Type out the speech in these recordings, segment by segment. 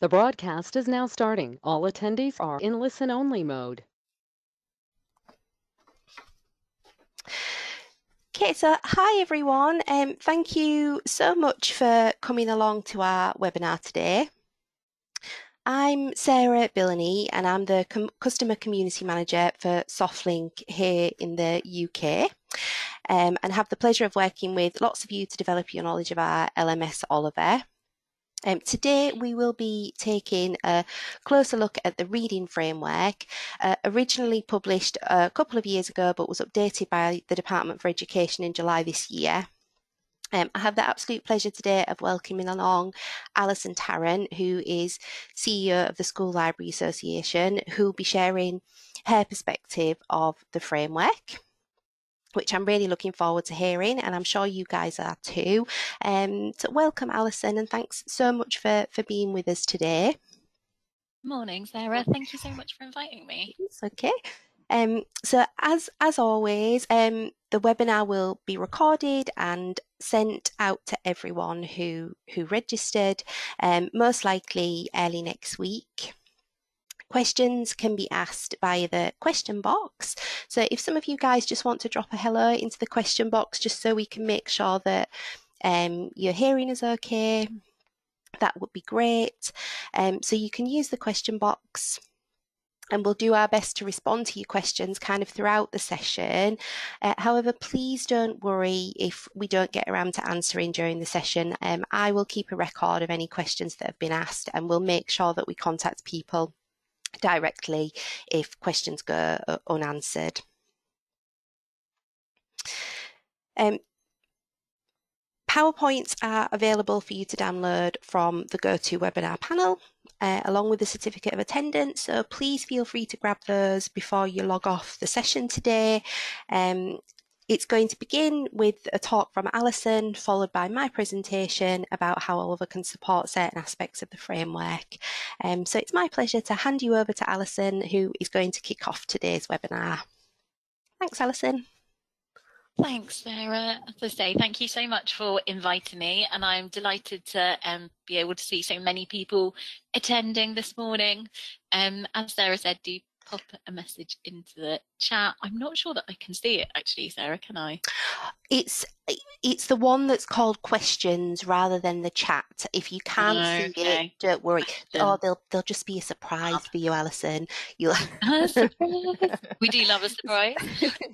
The broadcast is now starting. All attendees are in listen-only mode. Okay, so hi everyone. Um, thank you so much for coming along to our webinar today. I'm Sarah Billany and I'm the Com Customer Community Manager for Softlink here in the UK um, and have the pleasure of working with lots of you to develop your knowledge of our LMS Oliver. Um, today we will be taking a closer look at the reading framework, uh, originally published a couple of years ago but was updated by the Department for Education in July this year. Um, I have the absolute pleasure today of welcoming along Alison Tarrant, who is CEO of the School Library Association, who will be sharing her perspective of the framework which I'm really looking forward to hearing, and I'm sure you guys are too. Um, so welcome, Alison, and thanks so much for for being with us today. Morning, Sarah. Thank you so much for inviting me. It's okay. Um, so as as always, um, the webinar will be recorded and sent out to everyone who who registered, um, most likely early next week. Questions can be asked via the question box. So if some of you guys just want to drop a hello into the question box just so we can make sure that um, your hearing is okay, that would be great. Um, so you can use the question box and we'll do our best to respond to your questions kind of throughout the session. Uh, however, please don't worry if we don't get around to answering during the session. Um, I will keep a record of any questions that have been asked and we'll make sure that we contact people directly if questions go uh, unanswered. Um, PowerPoints are available for you to download from the GoToWebinar panel, uh, along with the certificate of attendance. So please feel free to grab those before you log off the session today. Um, it's going to begin with a talk from Alison, followed by my presentation about how Oliver can support certain aspects of the framework. Um, so it's my pleasure to hand you over to Alison, who is going to kick off today's webinar. Thanks, Alison. Thanks, Sarah. As I say, thank you so much for inviting me, and I'm delighted to um, be able to see so many people attending this morning. Um, as Sarah said, do pop a message into the chat. I'm not sure that I can see it actually, Sarah, can I? It's it's the one that's called questions rather than the chat. If you can't okay. see it, don't worry. Oh, they'll they'll just be a surprise for you, Alison. You'll we do love a surprise.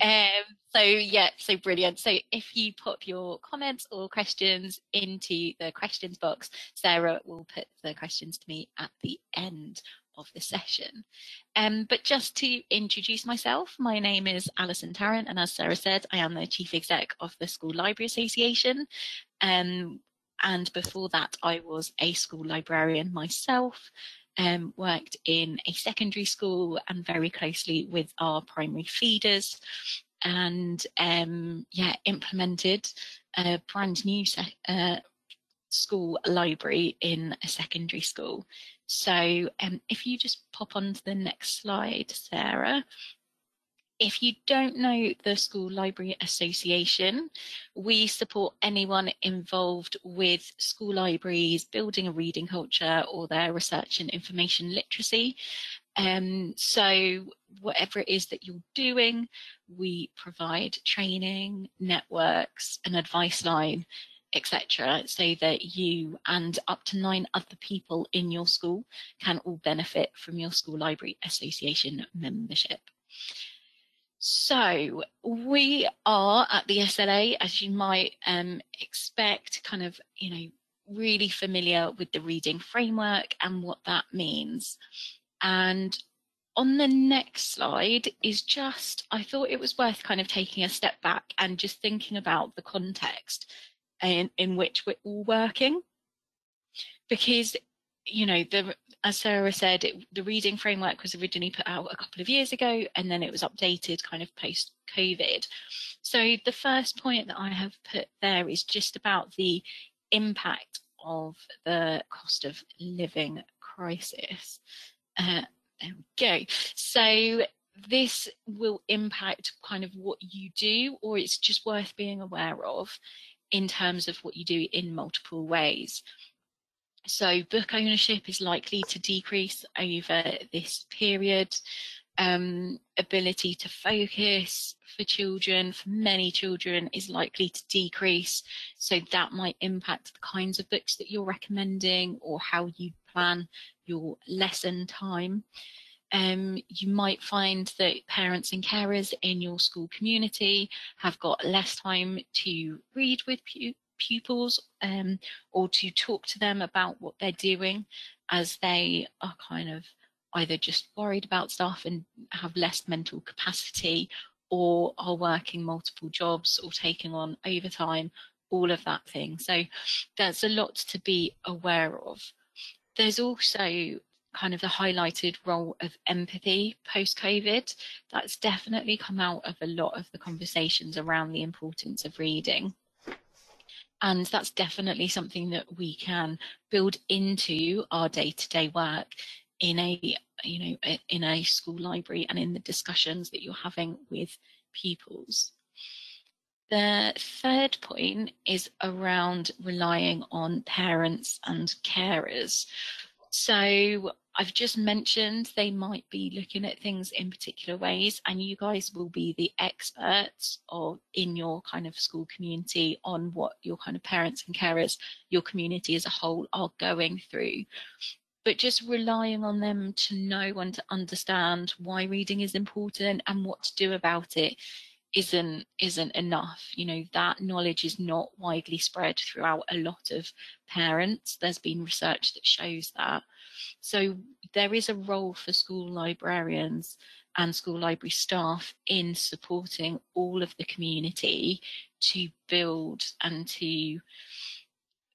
um, so yeah, so brilliant. So if you pop your comments or questions into the questions box, Sarah will put the questions to me at the end of the session. Um, but just to introduce myself, my name is Alison Tarrant, and as Sarah said, I am the Chief Exec of the School Library Association. Um, and before that, I was a school librarian myself, um, worked in a secondary school and very closely with our primary feeders, and um, yeah, implemented a brand new uh, school library in a secondary school. So um, if you just pop on to the next slide, Sarah. If you don't know the School Library Association, we support anyone involved with school libraries, building a reading culture or their research and information literacy. Um, so whatever it is that you're doing, we provide training, networks, an advice line etc., so that you and up to nine other people in your school can all benefit from your school library association membership. So we are at the SLA, as you might um, expect, kind of, you know, really familiar with the reading framework and what that means. And on the next slide is just, I thought it was worth kind of taking a step back and just thinking about the context in, in which we're all working. Because, you know, the, as Sarah said, it, the reading framework was originally put out a couple of years ago and then it was updated kind of post COVID. So the first point that I have put there is just about the impact of the cost of living crisis. Uh, there we go. So this will impact kind of what you do, or it's just worth being aware of in terms of what you do in multiple ways. So book ownership is likely to decrease over this period. Um, ability to focus for children, for many children, is likely to decrease. So that might impact the kinds of books that you're recommending or how you plan your lesson time. Um, you might find that parents and carers in your school community have got less time to read with pu pupils um, or to talk to them about what they're doing as they are kind of either just worried about stuff and have less mental capacity or are working multiple jobs or taking on overtime, all of that thing. So there's a lot to be aware of. There's also kind of the highlighted role of empathy post COVID. That's definitely come out of a lot of the conversations around the importance of reading. And that's definitely something that we can build into our day to day work in a you know in a school library and in the discussions that you're having with pupils. The third point is around relying on parents and carers. So I've just mentioned they might be looking at things in particular ways, and you guys will be the experts or in your kind of school community on what your kind of parents and carers, your community as a whole, are going through. But just relying on them to know and to understand why reading is important and what to do about it isn't isn't enough. You know that knowledge is not widely spread throughout a lot of parents. There's been research that shows that. So there is a role for school librarians and school library staff in supporting all of the community to build and to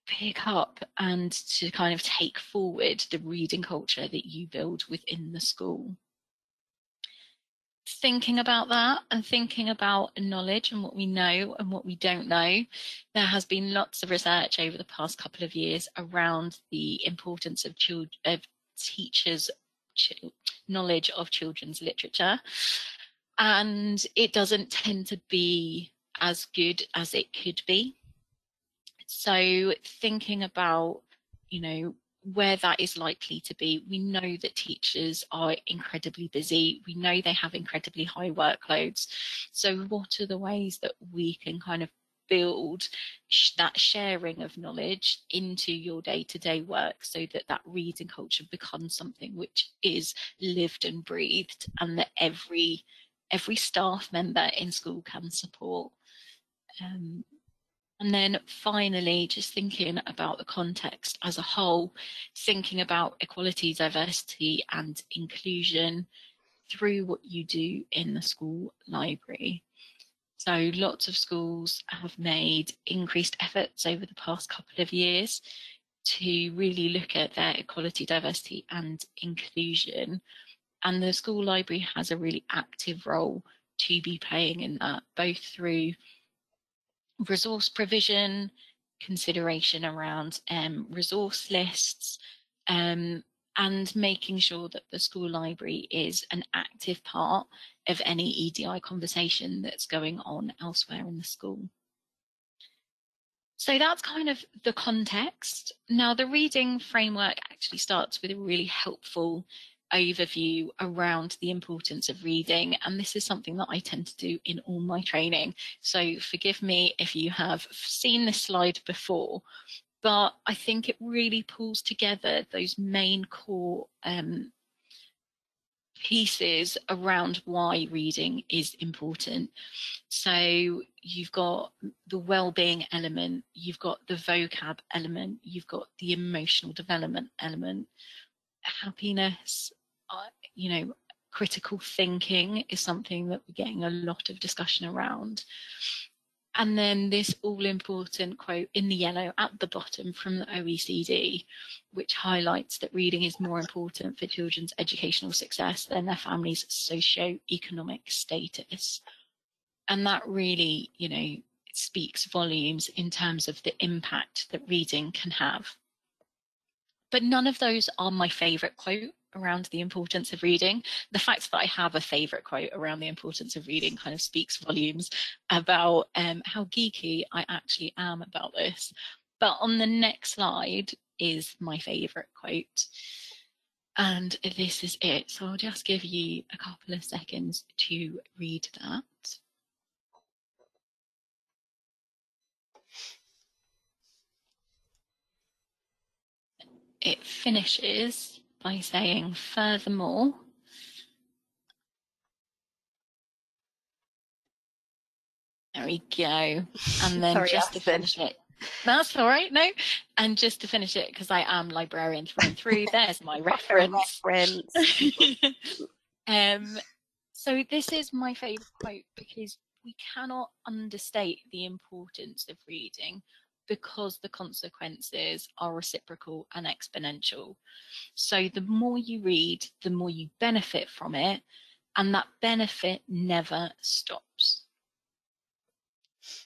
pick up and to kind of take forward the reading culture that you build within the school. Thinking about that and thinking about knowledge and what we know and what we don't know, there has been lots of research over the past couple of years around the importance of, children, of teachers' ch knowledge of children's literature. And it doesn't tend to be as good as it could be. So thinking about, you know, where that is likely to be, we know that teachers are incredibly busy. We know they have incredibly high workloads. So what are the ways that we can kind of build sh that sharing of knowledge into your day-to-day -day work so that that reading culture becomes something which is lived and breathed and that every every staff member in school can support um, and then finally, just thinking about the context as a whole, thinking about equality, diversity and inclusion through what you do in the school library. So lots of schools have made increased efforts over the past couple of years to really look at their equality, diversity and inclusion. And the school library has a really active role to be playing in that, both through resource provision, consideration around um, resource lists, um, and making sure that the school library is an active part of any EDI conversation that's going on elsewhere in the school. So that's kind of the context. Now, the reading framework actually starts with a really helpful overview around the importance of reading. And this is something that I tend to do in all my training. So forgive me if you have seen this slide before, but I think it really pulls together those main core um, pieces around why reading is important. So you've got the well-being element, you've got the vocab element, you've got the emotional development element, happiness, you know, critical thinking is something that we're getting a lot of discussion around. And then this all important quote in the yellow at the bottom from the OECD, which highlights that reading is more important for children's educational success than their family's socio-economic status. And that really, you know, speaks volumes in terms of the impact that reading can have. But none of those are my favorite quote around the importance of reading. The fact that I have a favorite quote around the importance of reading kind of speaks volumes about um, how geeky I actually am about this. But on the next slide, is my favorite quote. And this is it. So I'll just give you a couple of seconds to read that. It finishes by saying, furthermore, There we go. And then Sorry, just to finish it. That's all right, no. And just to finish it, because I am librarian through and through, there's my reference. Reference. um, so this is my favourite quote because we cannot understate the importance of reading because the consequences are reciprocal and exponential. So the more you read, the more you benefit from it, and that benefit never stops.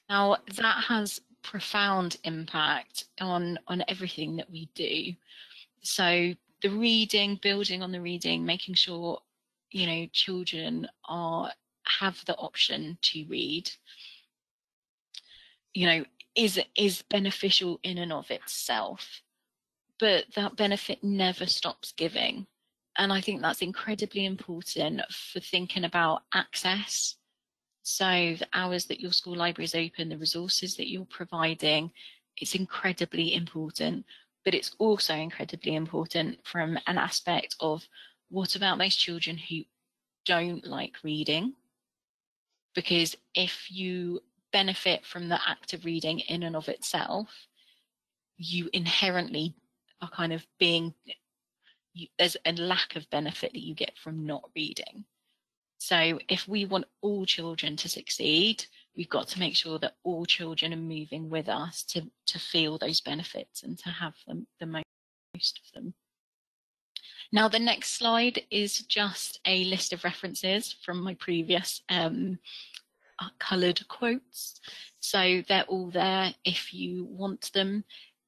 Now that has profound impact on on everything that we do. So the reading, building on the reading, making sure you know children are have the option to read. You know, is is beneficial in and of itself, but that benefit never stops giving. And I think that's incredibly important for thinking about access so the hours that your school library is open, the resources that you're providing, it's incredibly important. But it's also incredibly important from an aspect of what about those children who don't like reading? Because if you benefit from the act of reading in and of itself, you inherently are kind of being, you, there's a lack of benefit that you get from not reading. So if we want all children to succeed, we've got to make sure that all children are moving with us to, to feel those benefits and to have them, the most of them. Now, the next slide is just a list of references from my previous um, coloured quotes. So they're all there if you want them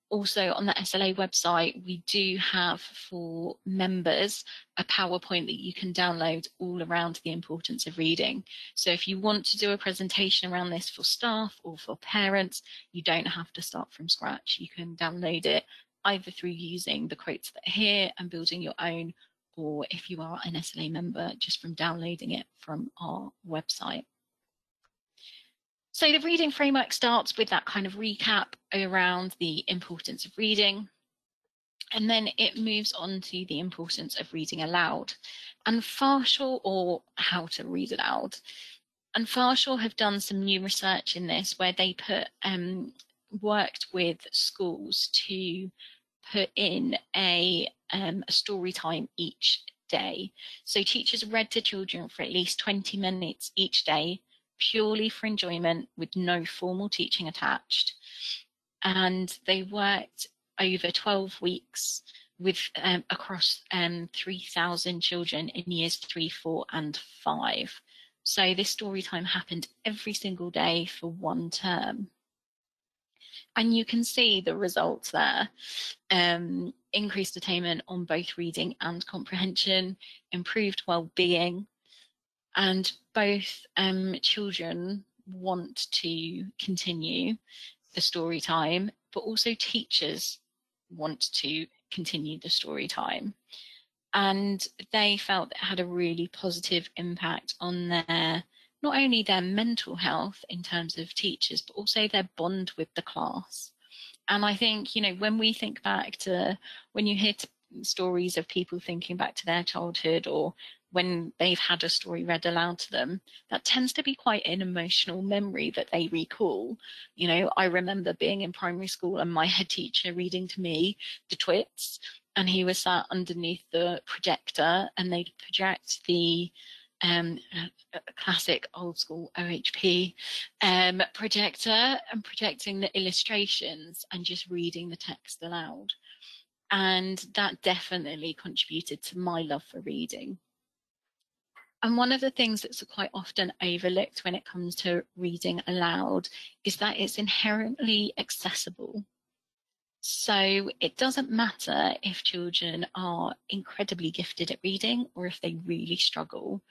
also on the SLA website, we do have for members a PowerPoint that you can download all around the importance of reading. So if you want to do a presentation around this for staff or for parents, you don't have to start from scratch. You can download it either through using the quotes that are here and building your own, or if you are an SLA member, just from downloading it from our website. So the reading framework starts with that kind of recap around the importance of reading. And then it moves on to the importance of reading aloud. And Farshore, or how to read aloud, and Farshore have done some new research in this where they put um, worked with schools to put in a, um, a story time each day. So teachers read to children for at least 20 minutes each day purely for enjoyment with no formal teaching attached. And they worked over 12 weeks with um, across um, 3,000 children in years three, four, and five. So this story time happened every single day for one term. And you can see the results there. Um, increased attainment on both reading and comprehension, improved well-being, and both um, children want to continue the story time, but also teachers want to continue the story time. And they felt it had a really positive impact on their not only their mental health in terms of teachers, but also their bond with the class. And I think, you know, when we think back to when you hear stories of people thinking back to their childhood or when they've had a story read aloud to them, that tends to be quite an emotional memory that they recall. You know, I remember being in primary school and my head teacher reading to me the twits, and he was sat underneath the projector and they'd project the um, classic old school OHP um, projector and projecting the illustrations and just reading the text aloud. And that definitely contributed to my love for reading. And one of the things that's quite often overlooked when it comes to reading aloud is that it's inherently accessible. So it doesn't matter if children are incredibly gifted at reading or if they really struggle.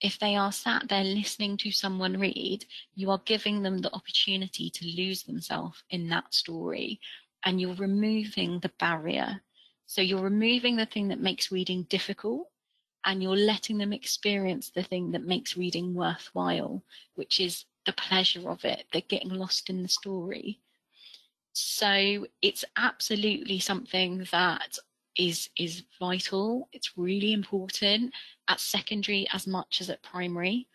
If they are sat there listening to someone read, you are giving them the opportunity to lose themselves in that story and you're removing the barrier. So you're removing the thing that makes reading difficult and you're letting them experience the thing that makes reading worthwhile, which is the pleasure of it. They're getting lost in the story. So it's absolutely something that is is vital. It's really important at secondary as much as at primary.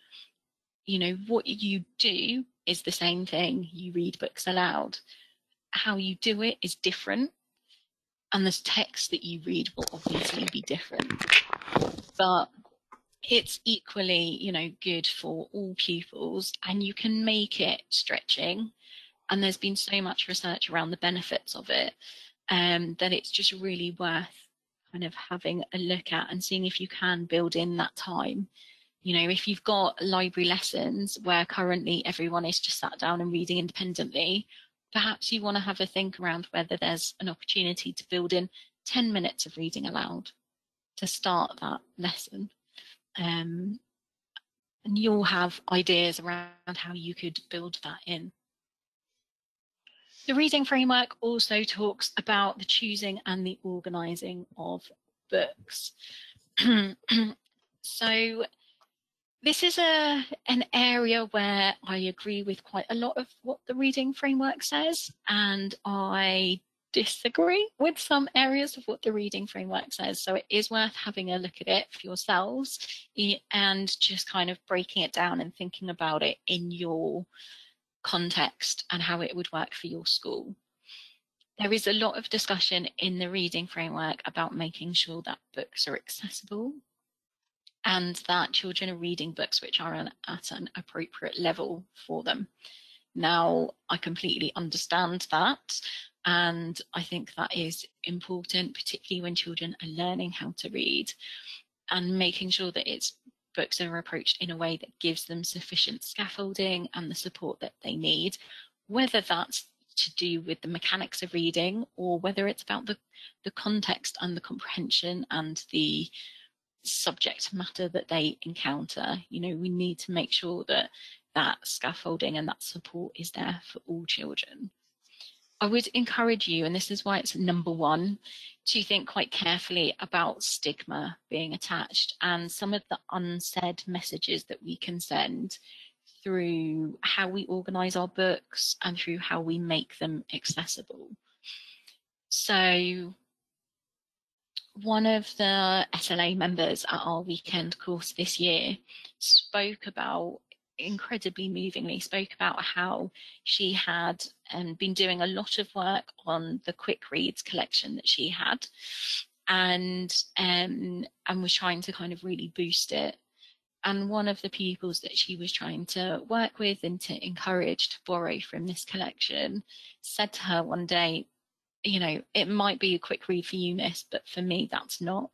You know, what you do is the same thing. You read books aloud. How you do it is different. And the text that you read will obviously be different. But it's equally, you know, good for all pupils and you can make it stretching. And there's been so much research around the benefits of it um, that it's just really worth kind of having a look at and seeing if you can build in that time. You know, if you've got library lessons where currently everyone is just sat down and reading independently, perhaps you want to have a think around whether there's an opportunity to build in 10 minutes of reading aloud to start that lesson. Um, and you'll have ideas around how you could build that in. The reading framework also talks about the choosing and the organising of books. so this is a an area where I agree with quite a lot of what the reading framework says, and I disagree with some areas of what the reading framework says. So it is worth having a look at it for yourselves and just kind of breaking it down and thinking about it in your context and how it would work for your school. There is a lot of discussion in the reading framework about making sure that books are accessible and that children are reading books which are at an appropriate level for them. Now, I completely understand that and I think that is important, particularly when children are learning how to read and making sure that its books are approached in a way that gives them sufficient scaffolding and the support that they need, whether that's to do with the mechanics of reading or whether it's about the, the context and the comprehension and the subject matter that they encounter. You know, we need to make sure that that scaffolding and that support is there for all children. I would encourage you, and this is why it's number one, to think quite carefully about stigma being attached and some of the unsaid messages that we can send through how we organise our books and through how we make them accessible. So one of the SLA members at our weekend course this year spoke about incredibly movingly spoke about how she had um, been doing a lot of work on the quick reads collection that she had and um, and was trying to kind of really boost it. And one of the pupils that she was trying to work with and to encourage to borrow from this collection said to her one day you know it might be a quick read for you miss but for me that's not.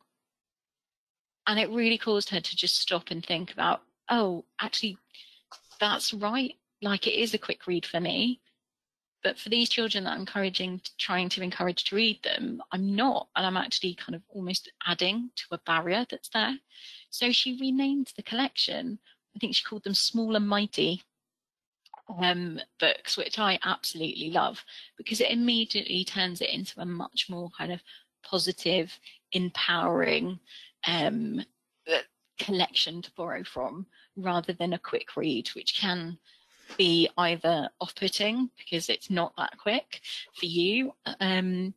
And it really caused her to just stop and think about oh actually that's right. Like it is a quick read for me. But for these children that I'm encouraging, trying to encourage to read them, I'm not. And I'm actually kind of almost adding to a barrier that's there. So she renamed the collection. I think she called them Small and Mighty um, books, which I absolutely love because it immediately turns it into a much more kind of positive, empowering um, collection to borrow from rather than a quick read, which can be either off-putting because it's not that quick for you, um,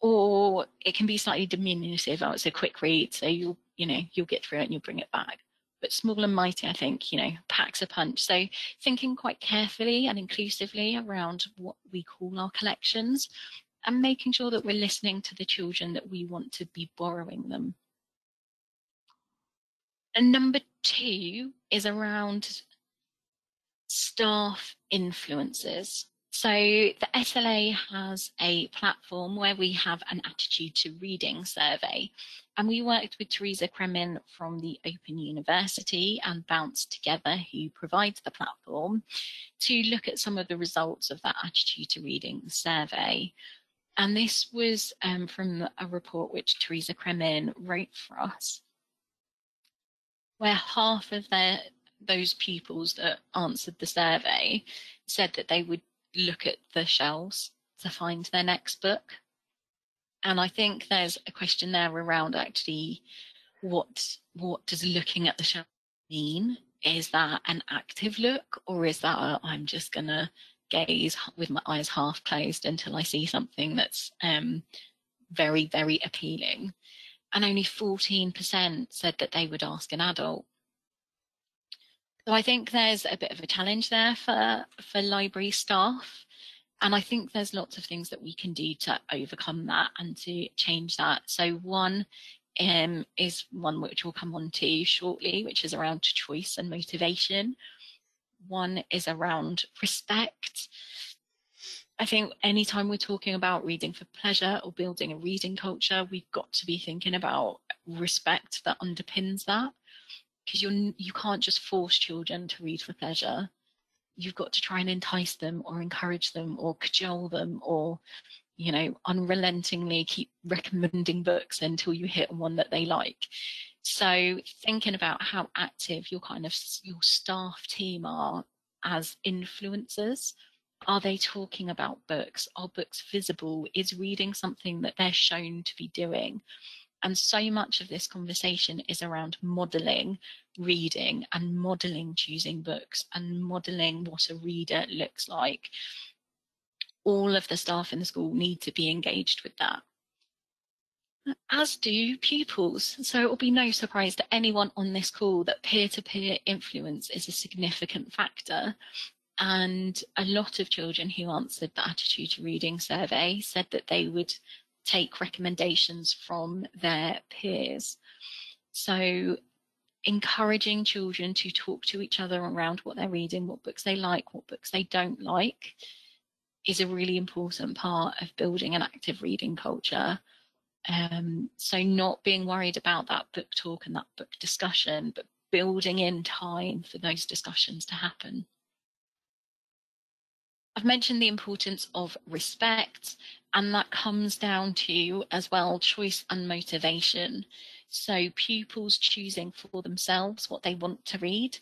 or it can be slightly diminutive. Oh, it's a quick read, so you'll you know you'll get through it and you'll bring it back. But small and mighty, I think, you know, packs a punch. So thinking quite carefully and inclusively around what we call our collections and making sure that we're listening to the children that we want to be borrowing them and number two is around staff influences. So the SLA has a platform where we have an attitude to reading survey. And we worked with Teresa Cremin from the Open University and Bounce Together, who provides the platform, to look at some of the results of that attitude to reading survey. And this was um, from a report which Teresa Cremin wrote for us where half of their those pupils that answered the survey said that they would look at the shelves to find their next book. And I think there's a question there around actually what what does looking at the shelf mean? Is that an active look or is that I'm just gonna gaze with my eyes half closed until I see something that's um, very, very appealing. And only 14% said that they would ask an adult. So I think there's a bit of a challenge there for, for library staff. And I think there's lots of things that we can do to overcome that and to change that. So one um, is one which we'll come on to shortly, which is around choice and motivation. One is around respect. I think anytime we're talking about reading for pleasure or building a reading culture, we've got to be thinking about respect that underpins that. Because you're you can't just force children to read for pleasure. You've got to try and entice them or encourage them or cajole them or you know unrelentingly keep recommending books until you hit one that they like so thinking about how active your kind of your staff team are as influencers are they talking about books? Are books visible? Is reading something that they're shown to be doing? And so much of this conversation is around modeling reading and modeling choosing books and modeling what a reader looks like. All of the staff in the school need to be engaged with that. As do pupils. So it will be no surprise to anyone on this call that peer-to-peer influence is a significant factor. And a lot of children who answered the attitude to reading survey said that they would take recommendations from their peers. So encouraging children to talk to each other around what they're reading, what books they like, what books they don't like, is a really important part of building an active reading culture. Um, so not being worried about that book talk and that book discussion, but building in time for those discussions to happen. I've mentioned the importance of respect, and that comes down to as well choice and motivation. So pupils choosing for themselves what they want to read,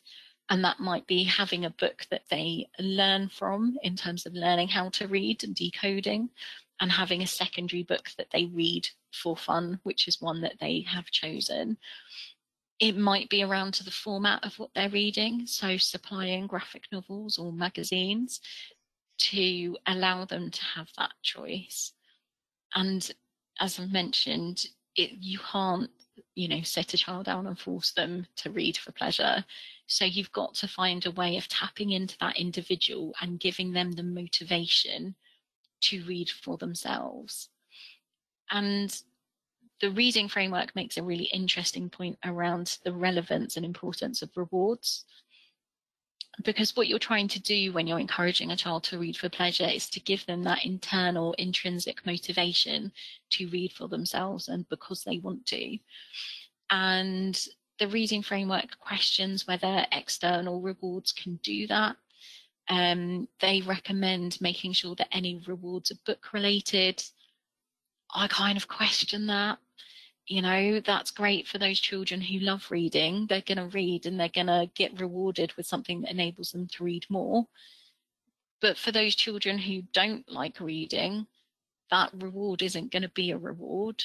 and that might be having a book that they learn from in terms of learning how to read and decoding, and having a secondary book that they read for fun, which is one that they have chosen. It might be around to the format of what they're reading, so supplying graphic novels or magazines to allow them to have that choice. And as I mentioned, it, you can't, you know, set a child down and force them to read for pleasure. So you've got to find a way of tapping into that individual and giving them the motivation to read for themselves. And the reading framework makes a really interesting point around the relevance and importance of rewards. Because what you're trying to do when you're encouraging a child to read for pleasure is to give them that internal intrinsic motivation to read for themselves and because they want to. And the reading framework questions whether external rewards can do that um, they recommend making sure that any rewards are book related. I kind of question that. You know, that's great for those children who love reading. They're going to read and they're going to get rewarded with something that enables them to read more. But for those children who don't like reading, that reward isn't going to be a reward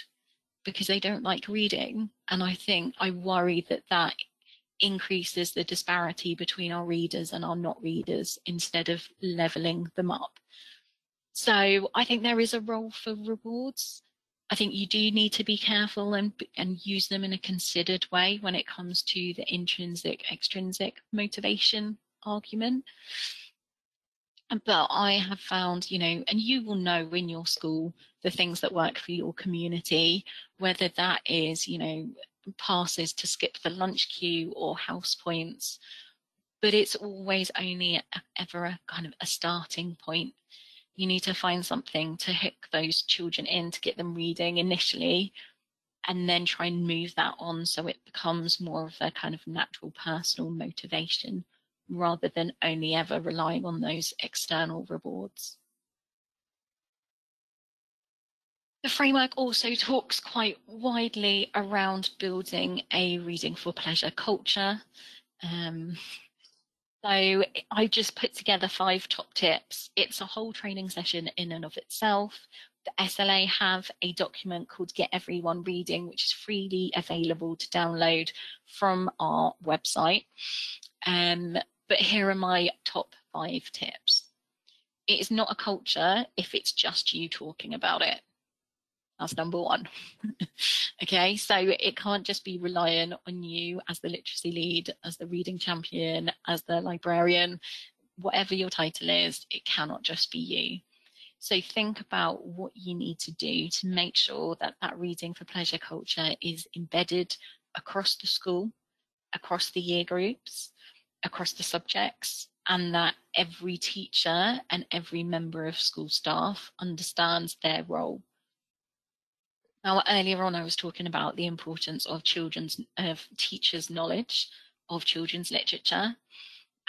because they don't like reading. And I think I worry that that increases the disparity between our readers and our not readers instead of leveling them up. So I think there is a role for rewards. I think you do need to be careful and, and use them in a considered way when it comes to the intrinsic, extrinsic motivation argument. But I have found, you know, and you will know in your school the things that work for your community, whether that is, you know, passes to skip the lunch queue or house points, but it's always only ever a kind of a starting point. You need to find something to hook those children in to get them reading initially, and then try and move that on so it becomes more of a kind of natural personal motivation rather than only ever relying on those external rewards. The framework also talks quite widely around building a reading for pleasure culture. Um, So I just put together five top tips. It's a whole training session in and of itself. The SLA have a document called Get Everyone Reading, which is freely available to download from our website. Um, but here are my top five tips. It is not a culture if it's just you talking about it. That's number one. okay, so it can't just be relying on you as the literacy lead, as the reading champion, as the librarian, whatever your title is, it cannot just be you. So think about what you need to do to make sure that that reading for pleasure culture is embedded across the school, across the year groups, across the subjects, and that every teacher and every member of school staff understands their role now, earlier on, I was talking about the importance of children's, of teachers' knowledge of children's literature.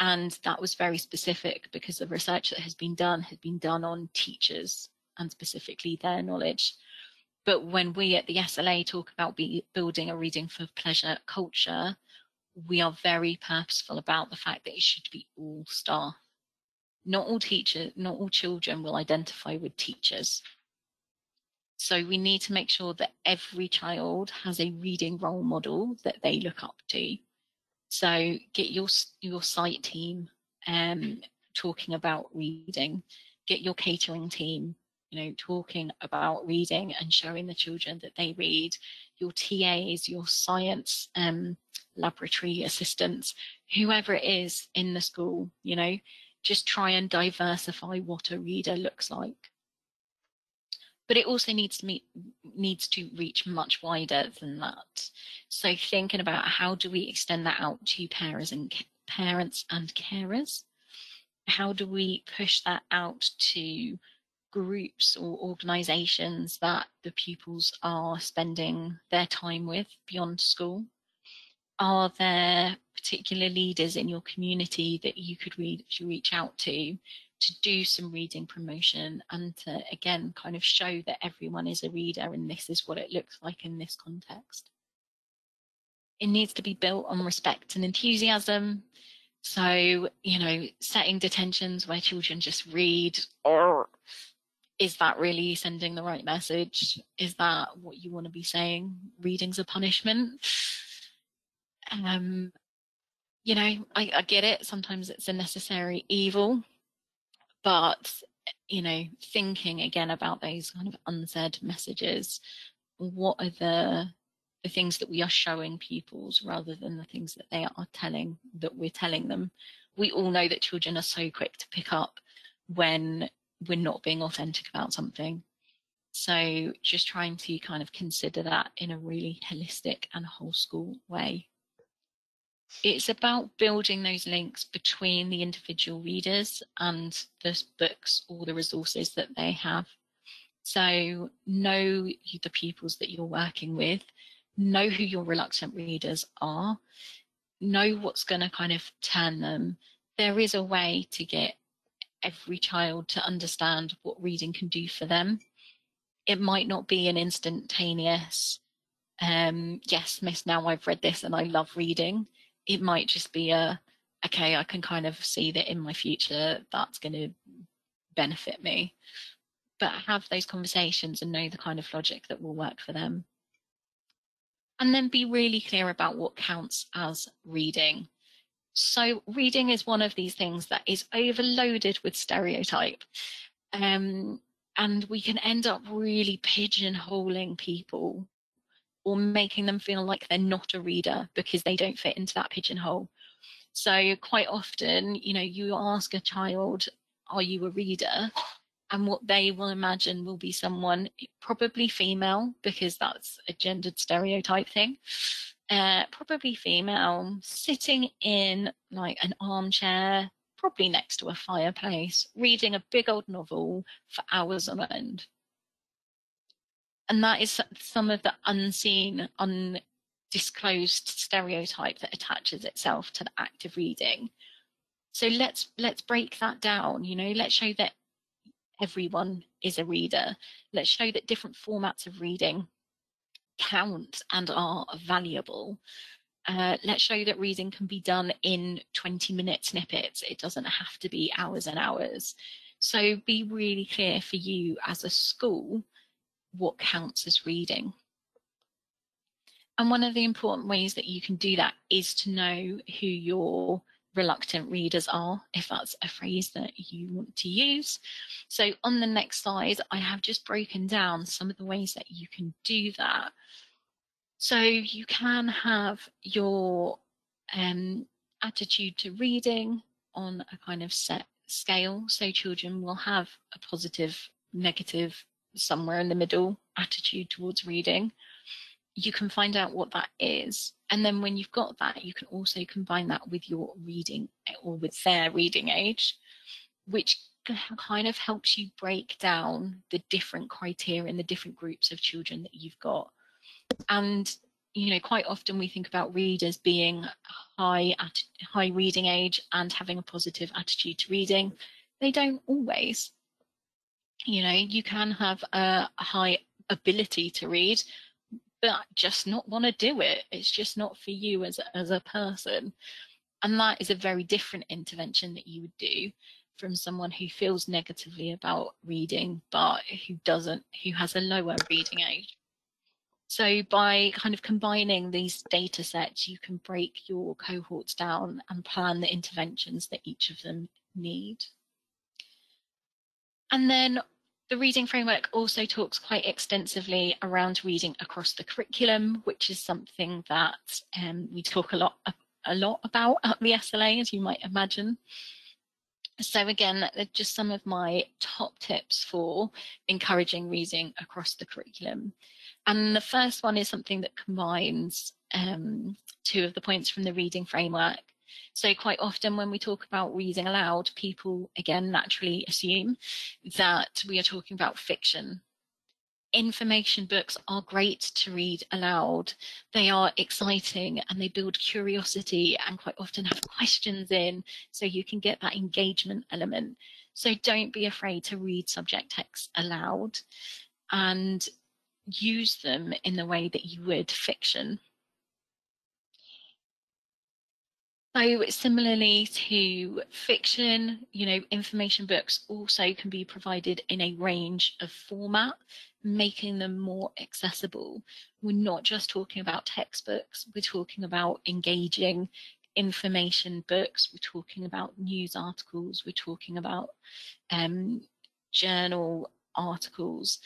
And that was very specific because the research that has been done has been done on teachers and specifically their knowledge. But when we at the SLA talk about be, building a reading for pleasure culture, we are very purposeful about the fact that it should be all staff. Not all teachers, not all children will identify with teachers. So we need to make sure that every child has a reading role model that they look up to. So get your your site team um, talking about reading, get your catering team, you know, talking about reading and showing the children that they read, your TAs, your science um, laboratory assistants, whoever it is in the school, you know, just try and diversify what a reader looks like but it also needs to meet needs to reach much wider than that. So thinking about how do we extend that out to parents and parents and carers? How do we push that out to groups or organizations that the pupils are spending their time with beyond school? Are there particular leaders in your community that you could reach out to to do some reading promotion and to again kind of show that everyone is a reader and this is what it looks like in this context. It needs to be built on respect and enthusiasm. So, you know, setting detentions where children just read or is that really sending the right message? Is that what you want to be saying? Reading's a punishment. Um, you know, I, I get it. Sometimes it's a necessary evil, but you know thinking again about those kind of unsaid messages what are the the things that we are showing pupils rather than the things that they are telling that we're telling them? We all know that children are so quick to pick up when we're not being authentic about something. So just trying to kind of consider that in a really holistic and whole school way it's about building those links between the individual readers and the books or the resources that they have. So know the pupils that you're working with, know who your reluctant readers are, know what's going to kind of turn them. There is a way to get every child to understand what reading can do for them. It might not be an instantaneous, um, yes, miss, now I've read this and I love reading it might just be a okay i can kind of see that in my future that's going to benefit me. But have those conversations and know the kind of logic that will work for them. And then be really clear about what counts as reading. So reading is one of these things that is overloaded with stereotype um, and we can end up really pigeonholing people or making them feel like they're not a reader because they don't fit into that pigeonhole. So quite often, you know, you ask a child, are you a reader? And what they will imagine will be someone probably female because that's a gendered stereotype thing. Uh, probably female, sitting in like an armchair, probably next to a fireplace, reading a big old novel for hours on end and that is some of the unseen, undisclosed stereotype that attaches itself to the act of reading. So let's let's break that down. You know, let's show that everyone is a reader. Let's show that different formats of reading count and are valuable. uh, let's show that reading can be done in 20 minute snippets. It doesn't have to be hours and hours. So be really clear for you as a school what counts as reading. And one of the important ways that you can do that is to know who your reluctant readers are, if that's a phrase that you want to use. So on the next slide, I have just broken down some of the ways that you can do that. So you can have your um, attitude to reading on a kind of set scale. So children will have a positive, negative, somewhere in the middle attitude towards reading. You can find out what that is. And then when you've got that, you can also combine that with your reading or with their reading age, which kind of helps you break down the different criteria and the different groups of children that you've got and you know quite often we think about readers being high at high reading age and having a positive attitude to reading they don't always you know you can have a, high ability to read but just not want to do it. It's just not for you as as a person. And that is a very different intervention that you would do from someone who feels negatively about reading but who doesn't who has a lower reading age. So by kind of combining these data sets, you can break your cohorts down and plan the interventions that each of them need. And then the reading framework also talks quite extensively around reading across the curriculum, which is something that um, we talk a lot a lot about at the SLA, as you might imagine. So again, just some of my top tips for encouraging reading across the curriculum. And the first one is something that combines um, two of the points from the reading framework. So quite often when we talk about reading aloud, people again naturally assume that we are talking about fiction. Information books are great to read aloud. They are exciting and they build curiosity and quite often have questions in so you can get that engagement element. So don't be afraid to read subject texts aloud. And use them in the way that you would fiction. So similarly to fiction, you know, information books also can be provided in a range of format, making them more accessible. We're not just talking about textbooks, we're talking about engaging information books, we're talking about news articles, we're talking about um, journal articles.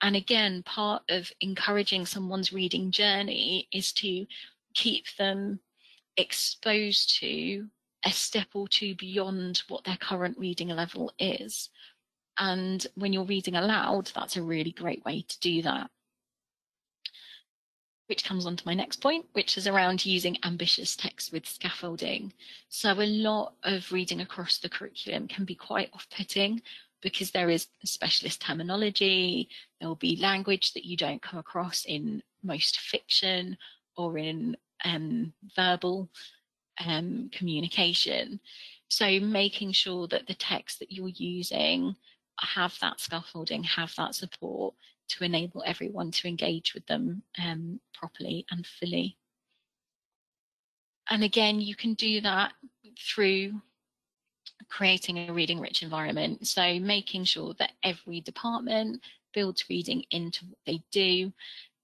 And again, part of encouraging someone's reading journey is to keep them exposed to a step or two beyond what their current reading level is. And when you're reading aloud, that's a really great way to do that. Which comes on to my next point, which is around using ambitious text with scaffolding. So a lot of reading across the curriculum can be quite off-putting because there is specialist terminology, there will be language that you don't come across in most fiction or in um, verbal um, communication. So making sure that the text that you're using have that scaffolding, have that support to enable everyone to engage with them um, properly and fully. And again, you can do that through creating a reading rich environment. So making sure that every department builds reading into what they do,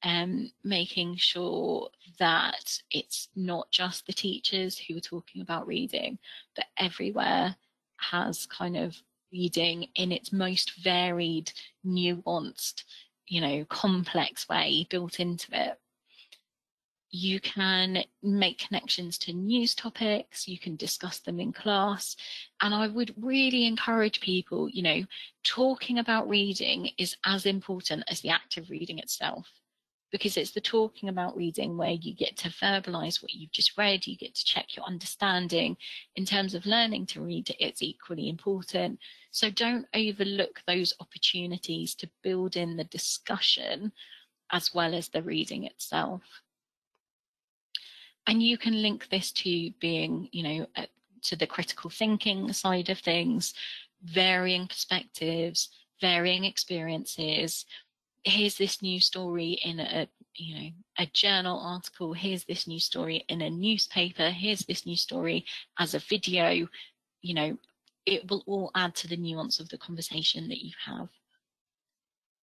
um, making sure that it's not just the teachers who are talking about reading, but everywhere has kind of reading in its most varied, nuanced, you know, complex way built into it you can make connections to news topics, you can discuss them in class. And I would really encourage people, you know, talking about reading is as important as the act of reading itself. Because it's the talking about reading where you get to verbalize what you've just read, you get to check your understanding. In terms of learning to read, it's equally important. So don't overlook those opportunities to build in the discussion as well as the reading itself and you can link this to being, you know, uh, to the critical thinking side of things, varying perspectives, varying experiences, here's this new story in a you know a journal article here's this new story in a newspaper here's this new story as a video you know it will all add to the nuance of the conversation that you have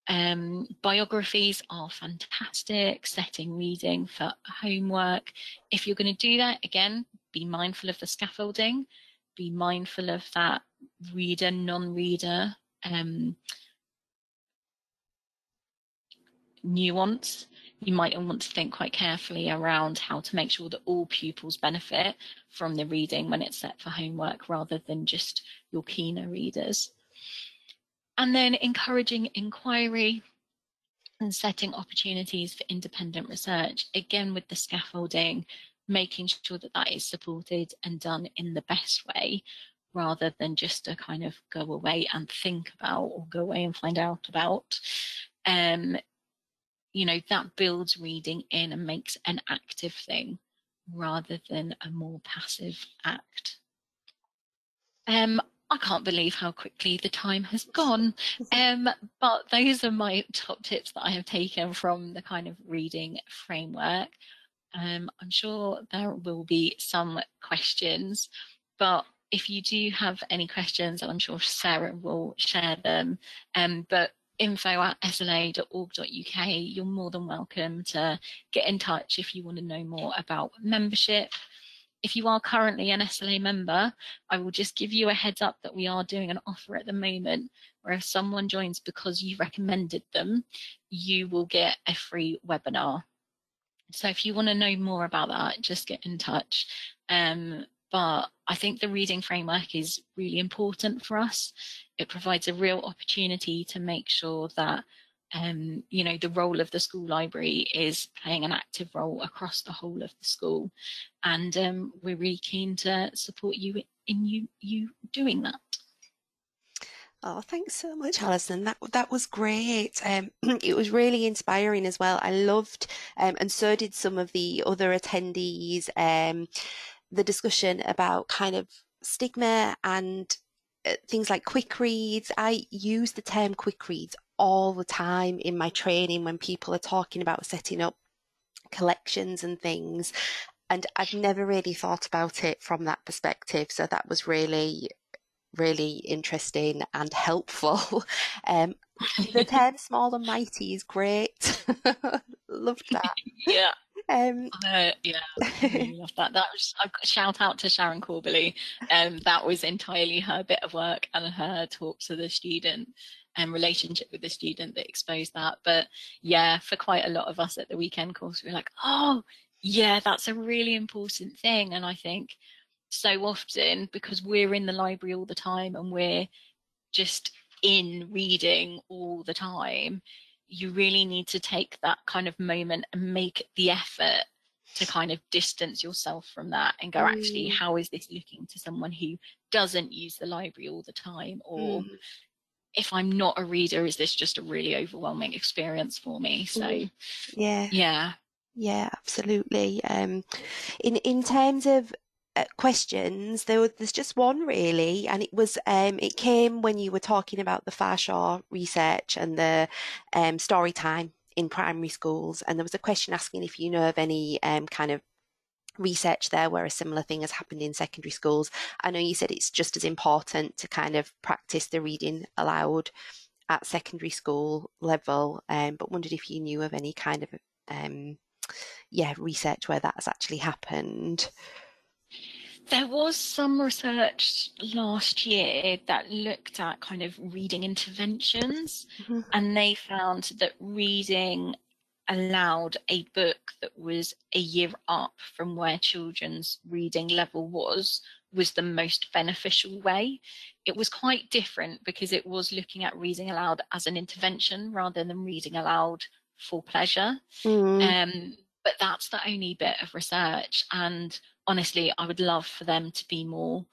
um, biographies are fantastic, setting reading for homework. If you're going to do that, again, be mindful of the scaffolding, be mindful of that reader, non-reader um, nuance. You might want to think quite carefully around how to make sure that all pupils benefit from the reading when it's set for homework rather than just your keener readers. And then encouraging inquiry and setting opportunities for independent research, again with the scaffolding, making sure that that is supported and done in the best way rather than just to kind of go away and think about or go away and find out about. Um, you know, that builds reading in and makes an active thing rather than a more passive act. Um, I can't believe how quickly the time has gone. Um, but those are my top tips that I have taken from the kind of reading framework. Um, I'm sure there will be some questions, but if you do have any questions, I'm sure Sarah will share them. Um, but info at sla.org.uk, you're more than welcome to get in touch if you want to know more about membership. If you are currently an SLA member, I will just give you a heads up that we are doing an offer at the moment where if someone joins because you recommended them, you will get a free webinar. So if you want to know more about that, just get in touch. Um, but I think the reading framework is really important for us. It provides a real opportunity to make sure that um, you know, the role of the school library is playing an active role across the whole of the school. And um, we're really keen to support you in you, you doing that. Oh, thanks so much, Alison. That that was great. Um, it was really inspiring as well. I loved, um, and so did some of the other attendees. Um, the discussion about kind of stigma and things like quick reads. I use the term quick reads all the time in my training when people are talking about setting up collections and things. And I've never really thought about it from that perspective. So that was really, really interesting and helpful. um, the term small and mighty is great. Loved that. Yeah. Um, uh, yeah, I love that. That was a shout out to Sharon Corbally. Um, that was entirely her bit of work and her talk to the student and relationship with the student that exposed that. But yeah, for quite a lot of us at the weekend course, we are like, oh, yeah, that's a really important thing. And I think so often because we're in the library all the time and we're just in reading all the time, you really need to take that kind of moment and make the effort to kind of distance yourself from that and go mm. actually how is this looking to someone who doesn't use the library all the time or mm. if i'm not a reader is this just a really overwhelming experience for me so mm. yeah yeah yeah absolutely um in in terms of questions. There was there's just one really, and it was um, it came when you were talking about the Farshore research and the um, story time in primary schools, and there was a question asking if you know of any um, kind of research there where a similar thing has happened in secondary schools. I know you said it's just as important to kind of practice the reading aloud at secondary school level, um, but wondered if you knew of any kind of um, yeah research where that has actually happened. There was some research last year that looked at kind of reading interventions, mm-hmm. and they found that reading aloud a book that was a year up from where children's reading level was was the most beneficial way. It was quite different because it was looking at reading aloud as an intervention rather than reading aloud for pleasure. Mm. Um, but that's the only bit of research. And honestly, I would love for them to be more,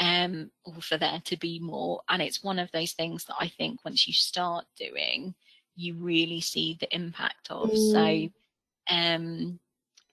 um, or for there to be more. And it's one of those things that I think once you start doing, you really see the impact of. Mm. So, um,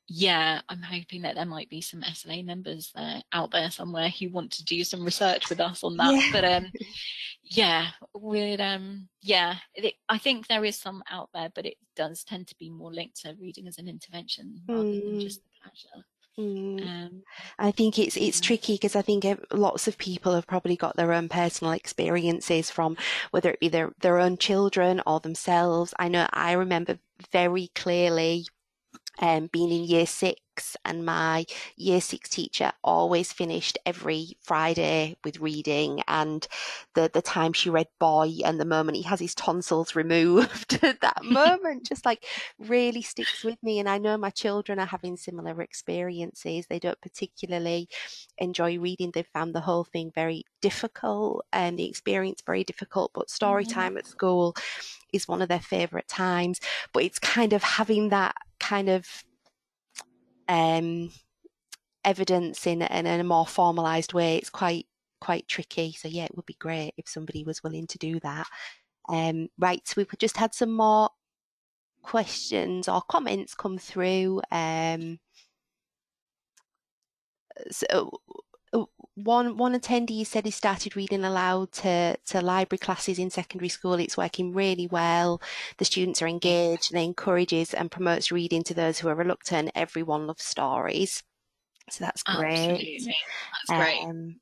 yeah, I'm hoping that there might be some SLA members there out there somewhere who want to do some research with us on that. Yeah. But um, yeah, with um, yeah, it, I think there is some out there, but it does tend to be more linked to reading as an intervention rather mm. than just the pleasure. Mm. Um, I think it's it's yeah. tricky because I think lots of people have probably got their own personal experiences from whether it be their their own children or themselves. I know I remember very clearly um, being in year six and my year six teacher always finished every Friday with reading and the, the time she read Boy and the moment he has his tonsils removed, that moment just like really sticks with me. And I know my children are having similar experiences. They don't particularly enjoy reading. They found the whole thing very difficult and the experience very difficult, but story mm-hmm. time at school is one of their favorite times. But it's kind of having that kind of um, evidence in, in a more formalized way. It's quite quite tricky. So yeah, it would be great if somebody was willing to do that. Um, right, so we've just had some more questions or comments come through. Um, so one one attendee said he started reading aloud to to library classes in secondary school. It's working really well. The students are engaged and encourages and promotes reading to those who are reluctant. Everyone loves stories, so that's great. Absolutely. That's great. Um,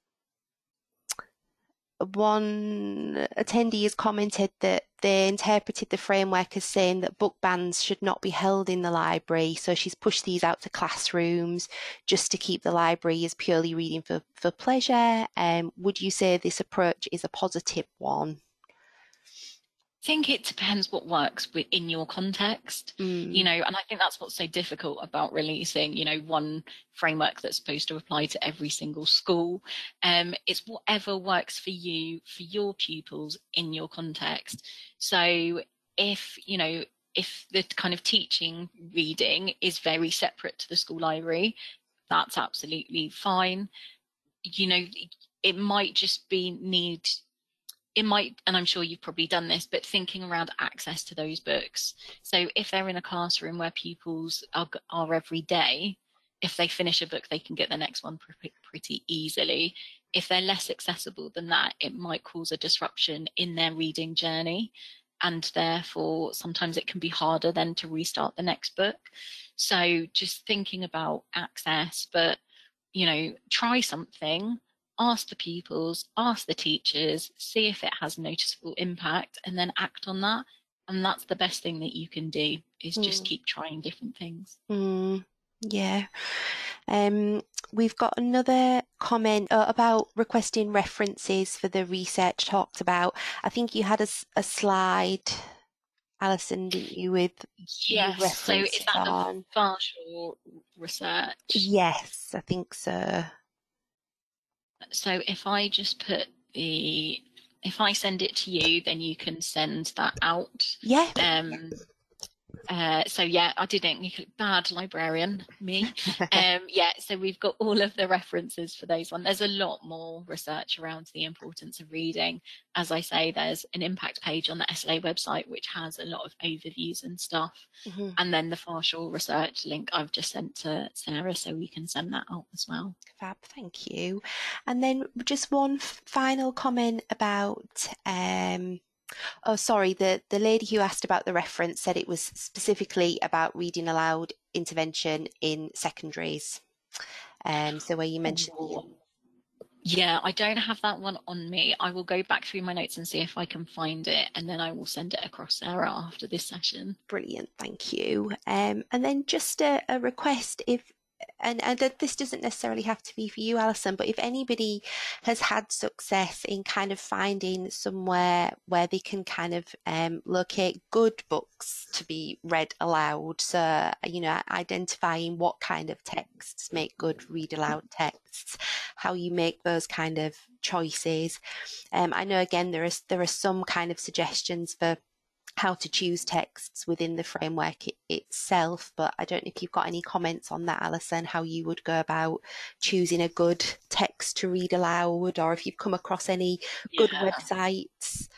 one attendee has commented that they interpreted the framework as saying that book bans should not be held in the library. So she's pushed these out to classrooms just to keep the library as purely reading for, for pleasure. Um, would you say this approach is a positive one? Think it depends what works within your context mm. you know and i think that's what's so difficult about releasing you know one framework that's supposed to apply to every single school. Um it's whatever works for you for your pupils in your context. So if you know if the kind of teaching reading is very separate to the school library that's absolutely fine. You know it might just be need it might, and I'm sure you've probably done this, but thinking around access to those books. So if they're in a classroom where pupils are, are every day, if they finish a book, they can get the next one pretty, pretty easily. If they're less accessible than that, it might cause a disruption in their reading journey. And therefore, sometimes it can be harder then to restart the next book. So just thinking about access, but, you know, try something ask the pupils, ask the teachers, see if it has noticeable impact, and then act on that. And that's the best thing that you can do is mm. just keep trying different things. Mm. Yeah. Um, we've got another comment uh, about requesting references for the research talked about. I think you had a, a slide, Alison, didn't you, with yes. So is that on. the research? Yes, I think so. So if I just put the, if I send it to you, then you can send that out. Yeah. Um, uh, so yeah, I didn't. Bad librarian, me. um, yeah, so we've got all of the references for those one. There's a lot more research around the importance of reading. As I say, there's an impact page on the SLA website which has a lot of overviews and stuff, mm-hmm. and then the Farshore research link I've just sent to Sarah, so we can send that out as well. Fab, thank you. And then just one final comment about. Um, Oh, sorry. The the lady who asked about the reference said it was specifically about reading aloud intervention in secondaries. Um, so where you mentioned. Yeah, I don't have that one on me. I will go back through my notes and see if I can find it, and then I will send it across Sarah after this session. Brilliant, thank you. Um, and then just a, a request if and, and this doesn't necessarily have to be for you, Alison, but if anybody has had success in kind of finding somewhere where they can kind of um, locate good books to be read aloud, so, you know, identifying what kind of texts make good read aloud texts, how you make those kind of choices. Um, I know again there is there are some kind of suggestions for how to choose texts within the framework it, itself. But I don't know if you've got any comments on that, Alison, how you would go about choosing a good text to read aloud, or if you've come across any yeah. good websites.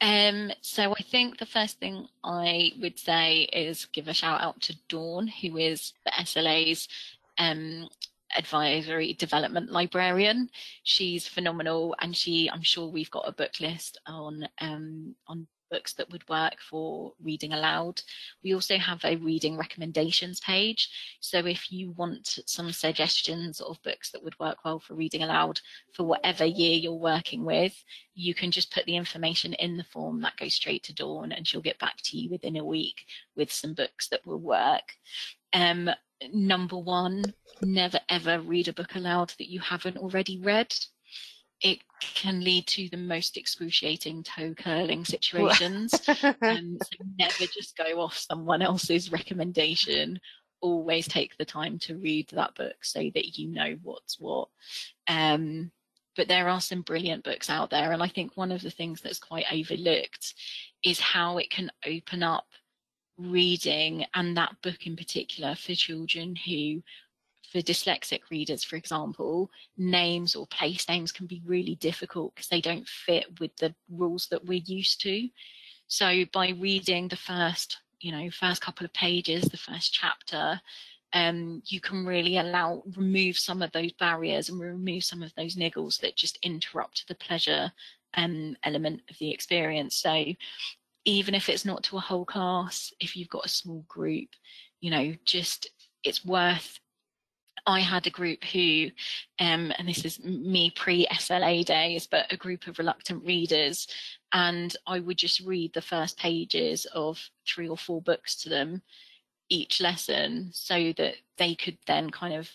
Um, so I think the first thing I would say is give a shout out to Dawn, who is the SLA's um, advisory development librarian. She's phenomenal, and she I'm sure we've got a book list on um, on books that would work for reading aloud. We also have a reading recommendations page. So if you want some suggestions of books that would work well for reading aloud for whatever year you're working with, you can just put the information in the form that goes straight to Dawn and she'll get back to you within a week with some books that will work. Um, number one, never ever read a book aloud that you haven't already read it can lead to the most excruciating toe curling situations. um, so never just go off someone else's recommendation. Always take the time to read that book so that you know what's what. Um, but there are some brilliant books out there, and I think one of the things that's quite overlooked is how it can open up reading and that book in particular for children who for dyslexic readers, for example, names or place names can be really difficult because they don't fit with the rules that we're used to. So by reading the first, you know, first couple of pages, the first chapter, um, you can really allow remove some of those barriers and remove some of those niggles that just interrupt the pleasure um, element of the experience. So even if it's not to a whole class, if you've got a small group, you know, just it's worth I had a group who, um, and this is me pre SLA days, but a group of reluctant readers, and I would just read the first pages of three or four books to them each lesson so that they could then kind of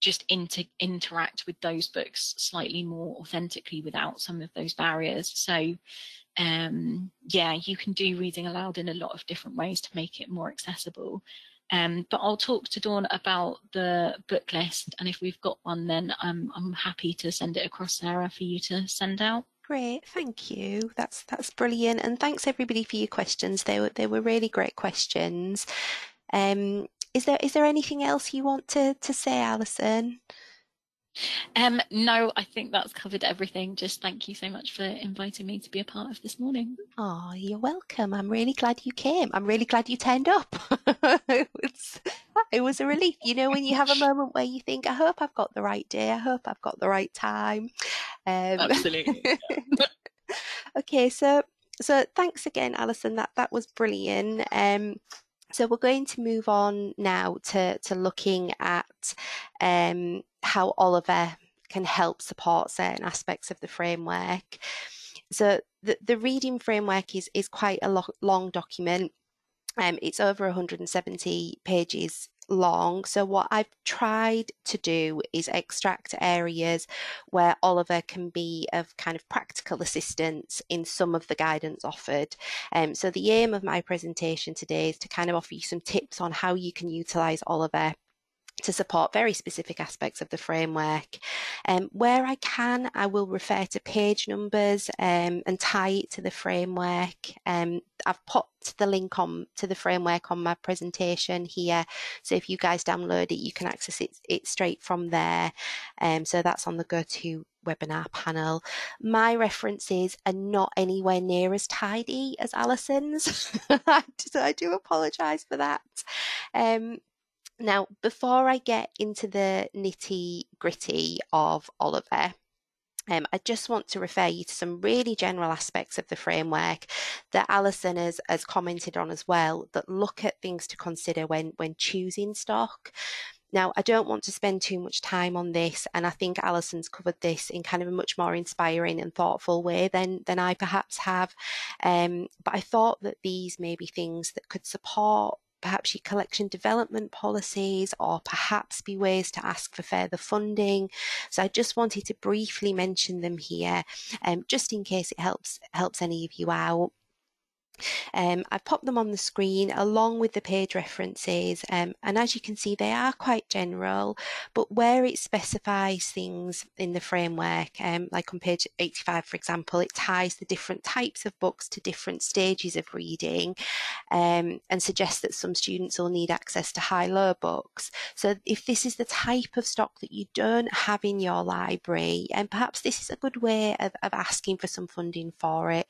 just inter- interact with those books slightly more authentically without some of those barriers. So, um, yeah, you can do reading aloud in a lot of different ways to make it more accessible. Um, but I'll talk to Dawn about the book list, and if we've got one, then um, I'm happy to send it across, Sarah, for you to send out. Great, thank you. That's that's brilliant, and thanks everybody for your questions. They were they were really great questions. Um, is there is there anything else you want to to say, Alison? Um, no, I think that's covered everything. Just thank you so much for inviting me to be a part of this morning. Oh, you're welcome. I'm really glad you came. I'm really glad you turned up. it, was, it was a relief. You know, when you have a moment where you think, I hope I've got the right day, I hope I've got the right time. Um, Absolutely. okay, so so thanks again, Alison. That that was brilliant. Um, so we're going to move on now to, to looking at um, how Oliver can help support certain aspects of the framework. So the, the reading framework is, is quite a lo- long document. Um, it's over 170 pages long. So, what I've tried to do is extract areas where Oliver can be of kind of practical assistance in some of the guidance offered. Um, so, the aim of my presentation today is to kind of offer you some tips on how you can utilize Oliver to support very specific aspects of the framework. Um, where I can, I will refer to page numbers um, and tie it to the framework. Um, I've put the link on to the framework on my presentation here. So if you guys download it, you can access it, it straight from there. Um, so that's on the GoTo webinar panel. My references are not anywhere near as tidy as Alison's. so I do apologise for that. Um, now, before I get into the nitty gritty of Oliver, um, I just want to refer you to some really general aspects of the framework that Alison has, has commented on as well that look at things to consider when, when choosing stock. Now, I don't want to spend too much time on this, and I think Alison's covered this in kind of a much more inspiring and thoughtful way than, than I perhaps have. Um, but I thought that these may be things that could support perhaps your collection development policies, or perhaps be ways to ask for further funding. So I just wanted to briefly mention them here, um, just in case it helps helps any of you out. Um, I've popped them on the screen along with the page references um, and as you can see they are quite general but where it specifies things in the framework um, like on page 85 for example it ties the different types of books to different stages of reading um, and suggests that some students will need access to high-low books. So if this is the type of stock that you don't have in your library and perhaps this is a good way of, of asking for some funding for it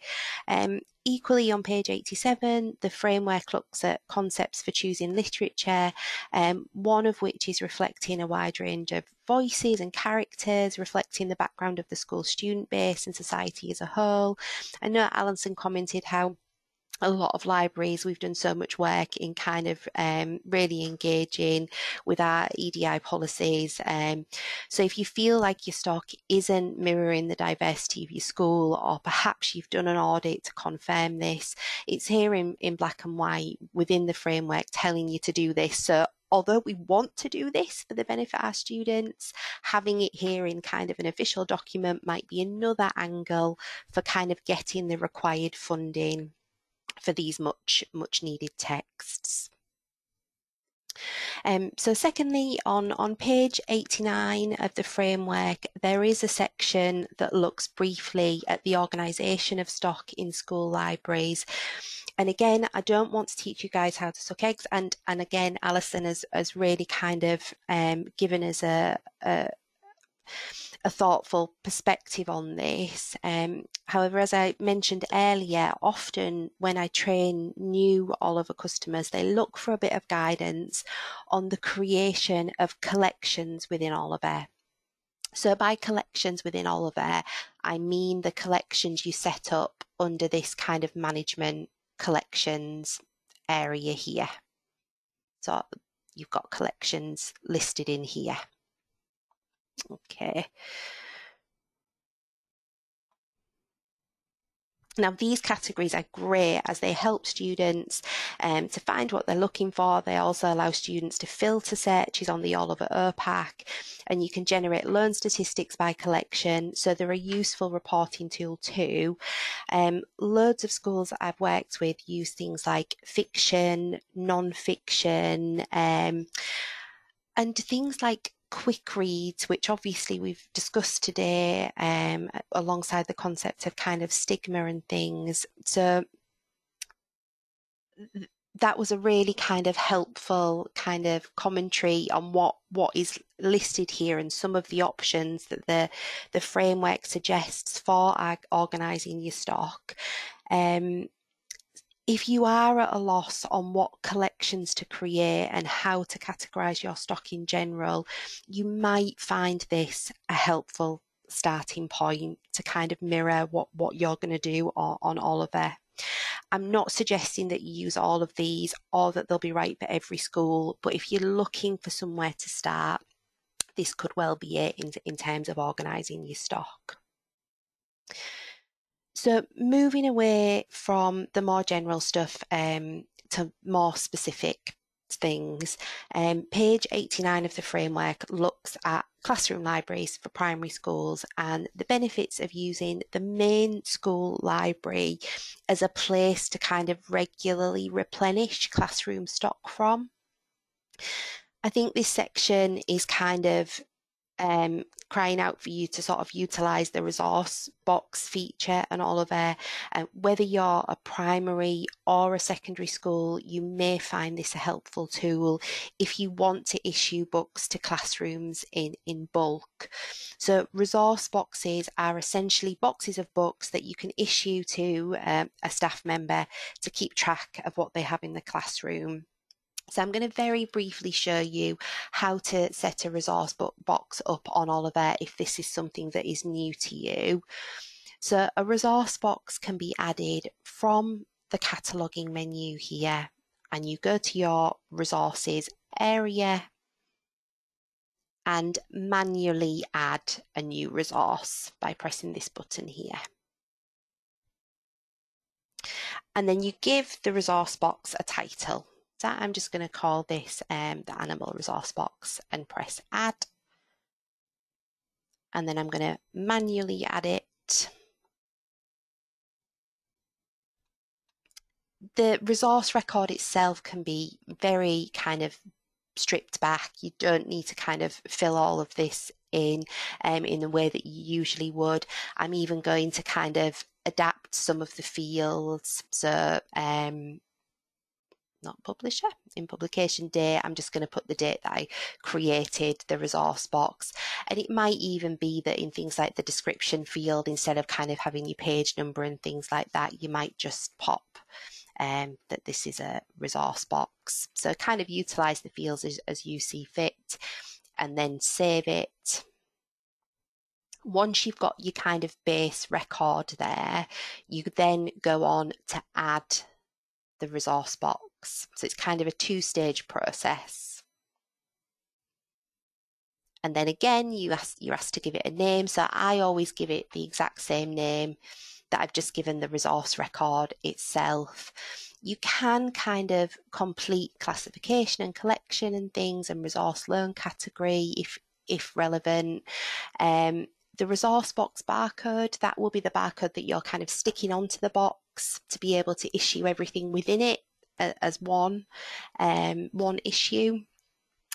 um, Equally, on page 87, the framework looks at concepts for choosing literature, um, one of which is reflecting a wide range of voices and characters, reflecting the background of the school student base and society as a whole. I know Alison commented how a lot of libraries, we've done so much work in kind of um, really engaging with our EDI policies. Um, so if you feel like your stock isn't mirroring the diversity of your school, or perhaps you've done an audit to confirm this, it's here in, in black and white within the framework telling you to do this. So although we want to do this for the benefit of our students, having it here in kind of an official document might be another angle for kind of getting the required funding for these much, much needed texts. Um, so secondly, on, on page 89 of the framework, there is a section that looks briefly at the organisation of stock in school libraries. And again, I don't want to teach you guys how to suck eggs. And, and again, Alison has, has really kind of um, given us a, a a thoughtful perspective on this. Um, however, as I mentioned earlier, often when I train new Oliver customers, they look for a bit of guidance on the creation of collections within Oliver. So by collections within Oliver, I mean the collections you set up under this kind of management collections area here. So you've got collections listed in here. Okay. Now, these categories are great as they help students um, to find what they're looking for. They also allow students to filter searches on the Oliver OPAC, and you can generate learn statistics by collection. So they're a useful reporting tool too. Um, loads of schools I've worked with use things like fiction, non-fiction, um, and things like quick reads, which obviously we've discussed today, um, alongside the concept of kind of stigma and things. So that was a really kind of helpful kind of commentary on what what is listed here and some of the options that the the framework suggests for organizing your stock um, if you are at a loss on what collections to create and how to categorize your stock in general, you might find this a helpful starting point to kind of mirror what, what you're going to do on, on Oliver. I'm not suggesting that you use all of these or that they'll be right for every school, but if you're looking for somewhere to start, this could well be it in, in terms of organising your stock. So moving away from the more general stuff um, to more specific things, um, page 89 of the framework looks at classroom libraries for primary schools and the benefits of using the main school library as a place to kind of regularly replenish classroom stock from. I think this section is kind of um, crying out for you to sort of utilize the resource box feature and Oliver. Uh, whether you're a primary or a secondary school, you may find this a helpful tool if you want to issue books to classrooms in, in bulk. So resource boxes are essentially boxes of books that you can issue to um, a staff member to keep track of what they have in the classroom. So I'm going to very briefly show you how to set a resource box up on Oliver if this is something that is new to you. So a resource box can be added from the cataloguing menu here and you go to your resources area and manually add a new resource by pressing this button here. And then you give the resource box a title. I'm just going to call this um, the animal resource box and press add. And then I'm going to manually add it. The resource record itself can be very kind of stripped back. You don't need to kind of fill all of this in um, in the way that you usually would. I'm even going to kind of adapt some of the fields. So um, not publisher. In publication date, I'm just going to put the date that I created the resource box. And it might even be that in things like the description field, instead of kind of having your page number and things like that, you might just pop um, that this is a resource box. So kind of utilize the fields as, as you see fit and then save it. Once you've got your kind of base record there, you then go on to add the resource box. So it's kind of a two stage process. And then again, you ask, you're asked to give it a name. So I always give it the exact same name that I've just given the resource record itself. You can kind of complete classification and collection and things and resource loan category if if relevant. Um, the resource box barcode, that will be the barcode that you're kind of sticking onto the box to be able to issue everything within it as one, um, one issue.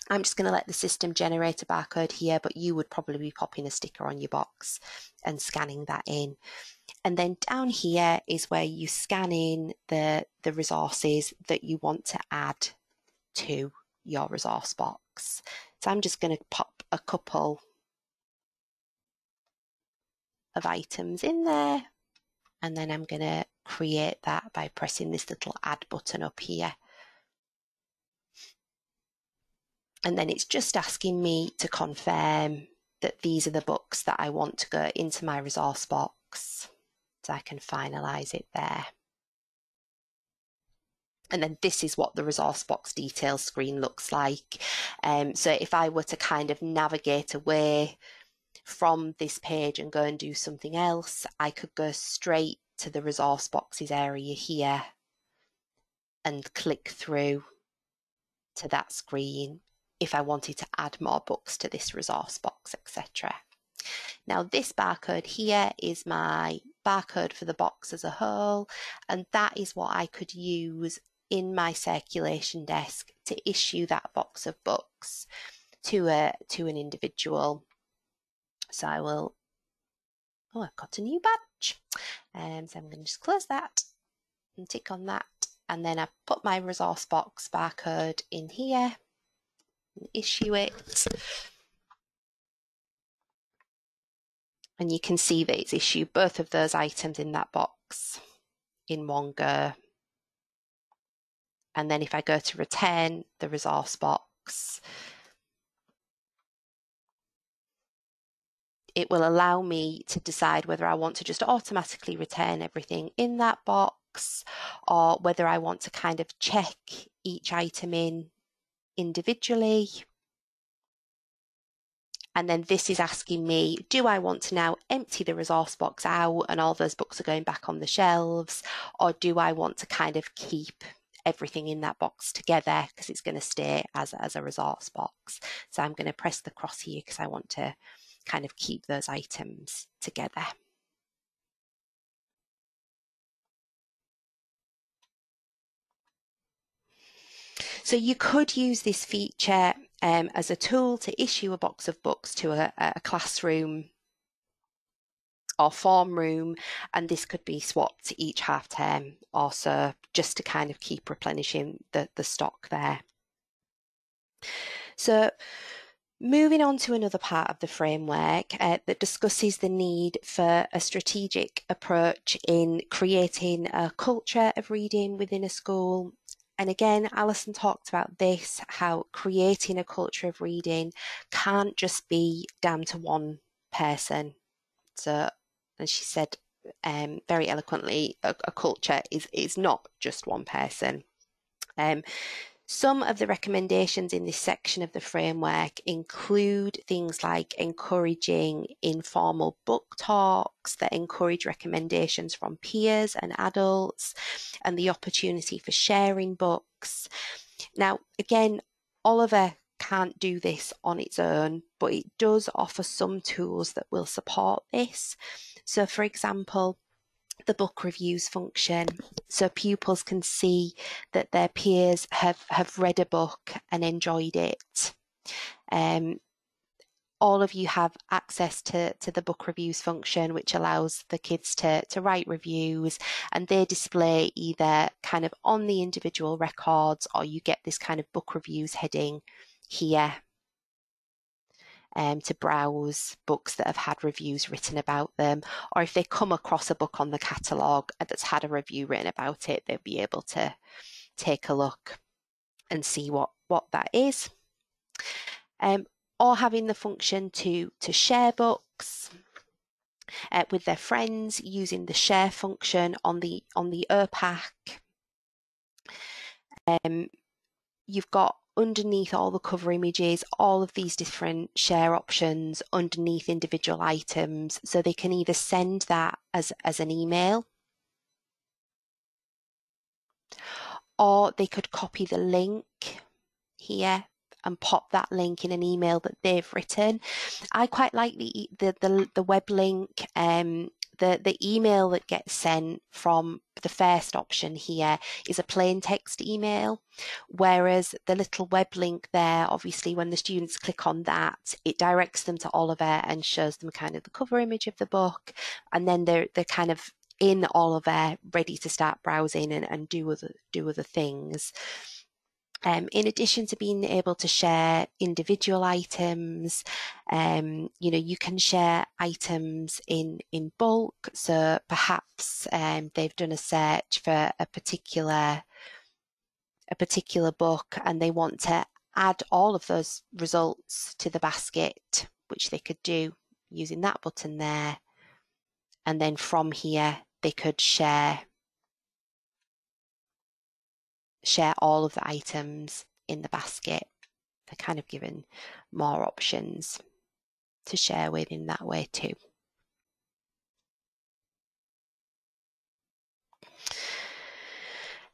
I'm just going to let the system generate a barcode here, but you would probably be popping a sticker on your box and scanning that in. And then down here is where you scan in the, the resources that you want to add to your resource box. So I'm just going to pop a couple of items in there and then I'm going to create that by pressing this little add button up here. And then it's just asking me to confirm that these are the books that I want to go into my resource box. So I can finalize it there. And then this is what the resource box details screen looks like. Um, so if I were to kind of navigate away from this page and go and do something else, I could go straight to the resource boxes area here and click through to that screen if I wanted to add more books to this resource box, etc. Now this barcode here is my barcode for the box as a whole, and that is what I could use in my circulation desk to issue that box of books to a to an individual. So I will. Oh, I've got a new badge, um, so I'm going to just close that and tick on that, and then I put my resource box barcode in here, and issue it. And you can see that it's issued both of those items in that box in one go. And then if I go to return the resource box, it will allow me to decide whether I want to just automatically return everything in that box or whether I want to kind of check each item in individually and then this is asking me, do I want to now empty the resource box out and all those books are going back on the shelves? Or do I want to kind of keep everything in that box together because it's going to stay as, as a resource box. So I'm going to press the cross here because I want to kind of keep those items together. So you could use this feature um, as a tool to issue a box of books to a, a classroom or form room, and this could be swapped each half term or so, just to kind of keep replenishing the, the stock there. So, moving on to another part of the framework uh, that discusses the need for a strategic approach in creating a culture of reading within a school and again, Alison talked about this how creating a culture of reading can't just be down to one person. So, and she said um, very eloquently, a, a, culture is, is not just one person. Um, some of the recommendations in this section of the framework include things like encouraging informal book talks that encourage recommendations from peers and adults and the opportunity for sharing books. Now, again, Oliver can't do this on its own, but it does offer some tools that will support this. So, for example, the book reviews function so pupils can see that their peers have, have read a book and enjoyed it. Um, all of you have access to, to the book reviews function, which allows the kids to, to write reviews and they display either kind of on the individual records or you get this kind of book reviews heading here um, to browse books that have had reviews written about them, or if they come across a book on the catalogue that's had a review written about it, they'll be able to take a look and see what, what that is. Um, or having the function to, to share books uh, with their friends using the share function on the on the OPAC. Um, you've got underneath all the cover images all of these different share options underneath individual items so they can either send that as, as an email or they could copy the link here and pop that link in an email that they've written. I quite like the the the, the web link. Um, the the email that gets sent from the first option here is a plain text email, whereas the little web link there, obviously, when the students click on that, it directs them to Oliver and shows them kind of the cover image of the book, and then they're they're kind of in Oliver, ready to start browsing and, and do other do other things. Um, in addition to being able to share individual items, um, you know, you can share items in, in bulk. So perhaps um, they've done a search for a particular a particular book and they want to add all of those results to the basket, which they could do using that button there. And then from here, they could share share all of the items in the basket. They're kind of given more options to share with in that way too.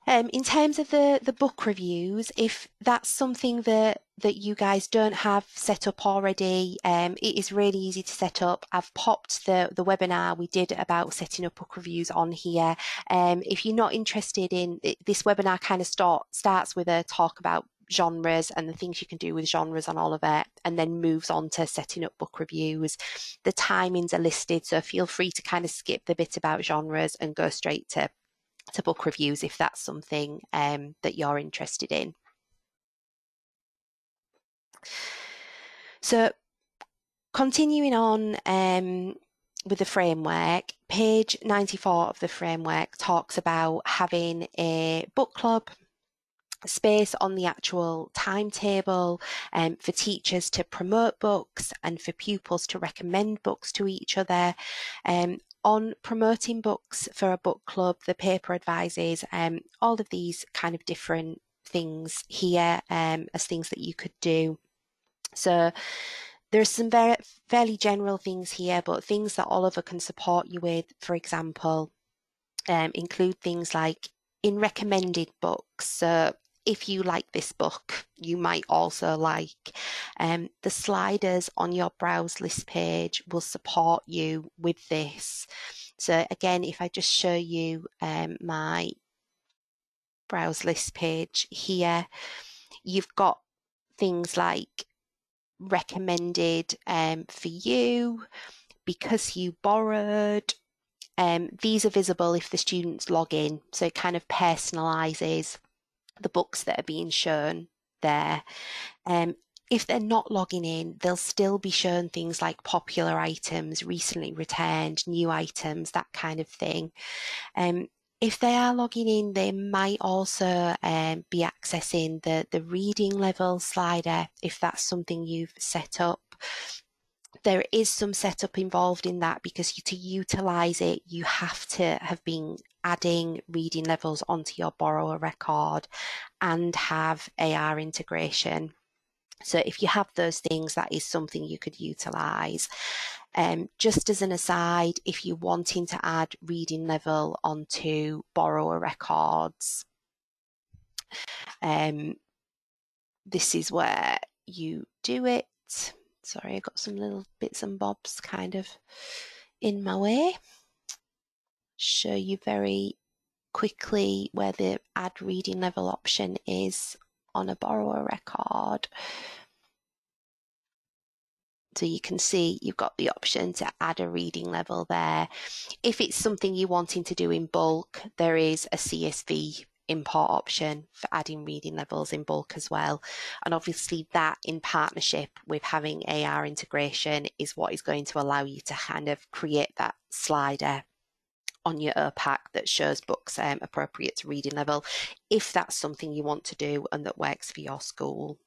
Um, in terms of the, the book reviews, if that's something that, that you guys don't have set up already, um, it is really easy to set up. I've popped the, the webinar we did about setting up book reviews on here. Um, if you're not interested in this webinar, kind of start starts with a talk about genres and the things you can do with genres on Oliver, and then moves on to setting up book reviews. The timings are listed, so feel free to kind of skip the bit about genres and go straight to to book reviews if that's something um, that you're interested in. So continuing on um, with the framework, page 94 of the framework talks about having a book club space on the actual timetable um, for teachers to promote books and for pupils to recommend books to each other. Um, on promoting books for a book club, the paper advises um, all of these kind of different things here um, as things that you could do. So there are some very fairly general things here, but things that Oliver can support you with, for example, um, include things like in recommended books. So if you like this book, you might also like. Um, the sliders on your browse list page will support you with this. So again, if I just show you um, my browse list page here, you've got things like recommended um, for you, because you borrowed, um, these are visible if the students log in, so it kind of personalizes the books that are being shown there. Um, if they're not logging in, they'll still be shown things like popular items, recently returned, new items, that kind of thing. Um, if they are logging in, they might also um, be accessing the, the reading level slider if that's something you've set up. There is some setup involved in that because to utilize it, you have to have been adding reading levels onto your borrower record and have AR integration. So if you have those things, that is something you could utilize. Um, just as an aside, if you're wanting to add reading level onto borrower records, um, this is where you do it. Sorry, I got some little bits and bobs kind of in my way show you very quickly where the add reading level option is on a borrower record. So you can see you've got the option to add a reading level there. If it's something you're wanting to do in bulk, there is a CSV import option for adding reading levels in bulk as well. And obviously that in partnership with having AR integration is what is going to allow you to kind of create that slider on your OPAC that shows books um, appropriate to reading level if that's something you want to do and that works for your school.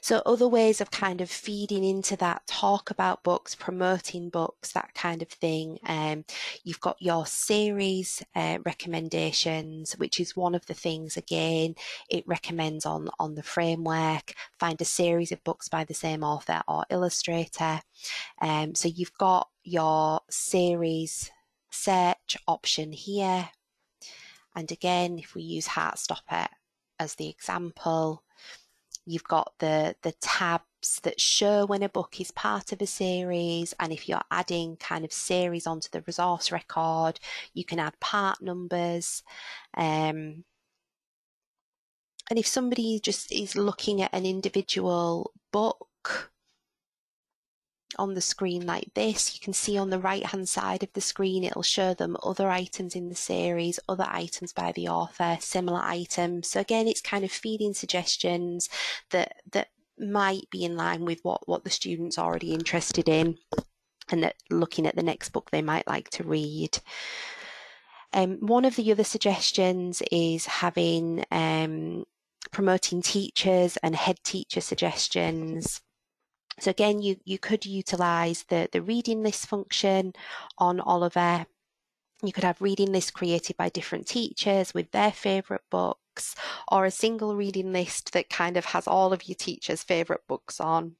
So other ways of kind of feeding into that, talk about books, promoting books, that kind of thing. Um, you've got your series uh, recommendations, which is one of the things again it recommends on on the framework. Find a series of books by the same author or illustrator. Um, so you've got your series search option here. And again, if we use Heartstopper as the example, You've got the, the tabs that show when a book is part of a series. And if you're adding kind of series onto the resource record, you can add part numbers. Um, and if somebody just is looking at an individual book, on the screen like this. You can see on the right hand side of the screen, it'll show them other items in the series, other items by the author, similar items. So again, it's kind of feeding suggestions that, that might be in line with what, what the student's already interested in and that looking at the next book they might like to read. Um, one of the other suggestions is having um, promoting teachers and head teacher suggestions so again, you, you could utilize the, the reading list function on Oliver. You could have reading lists created by different teachers with their favorite books or a single reading list that kind of has all of your teachers' favorite books on.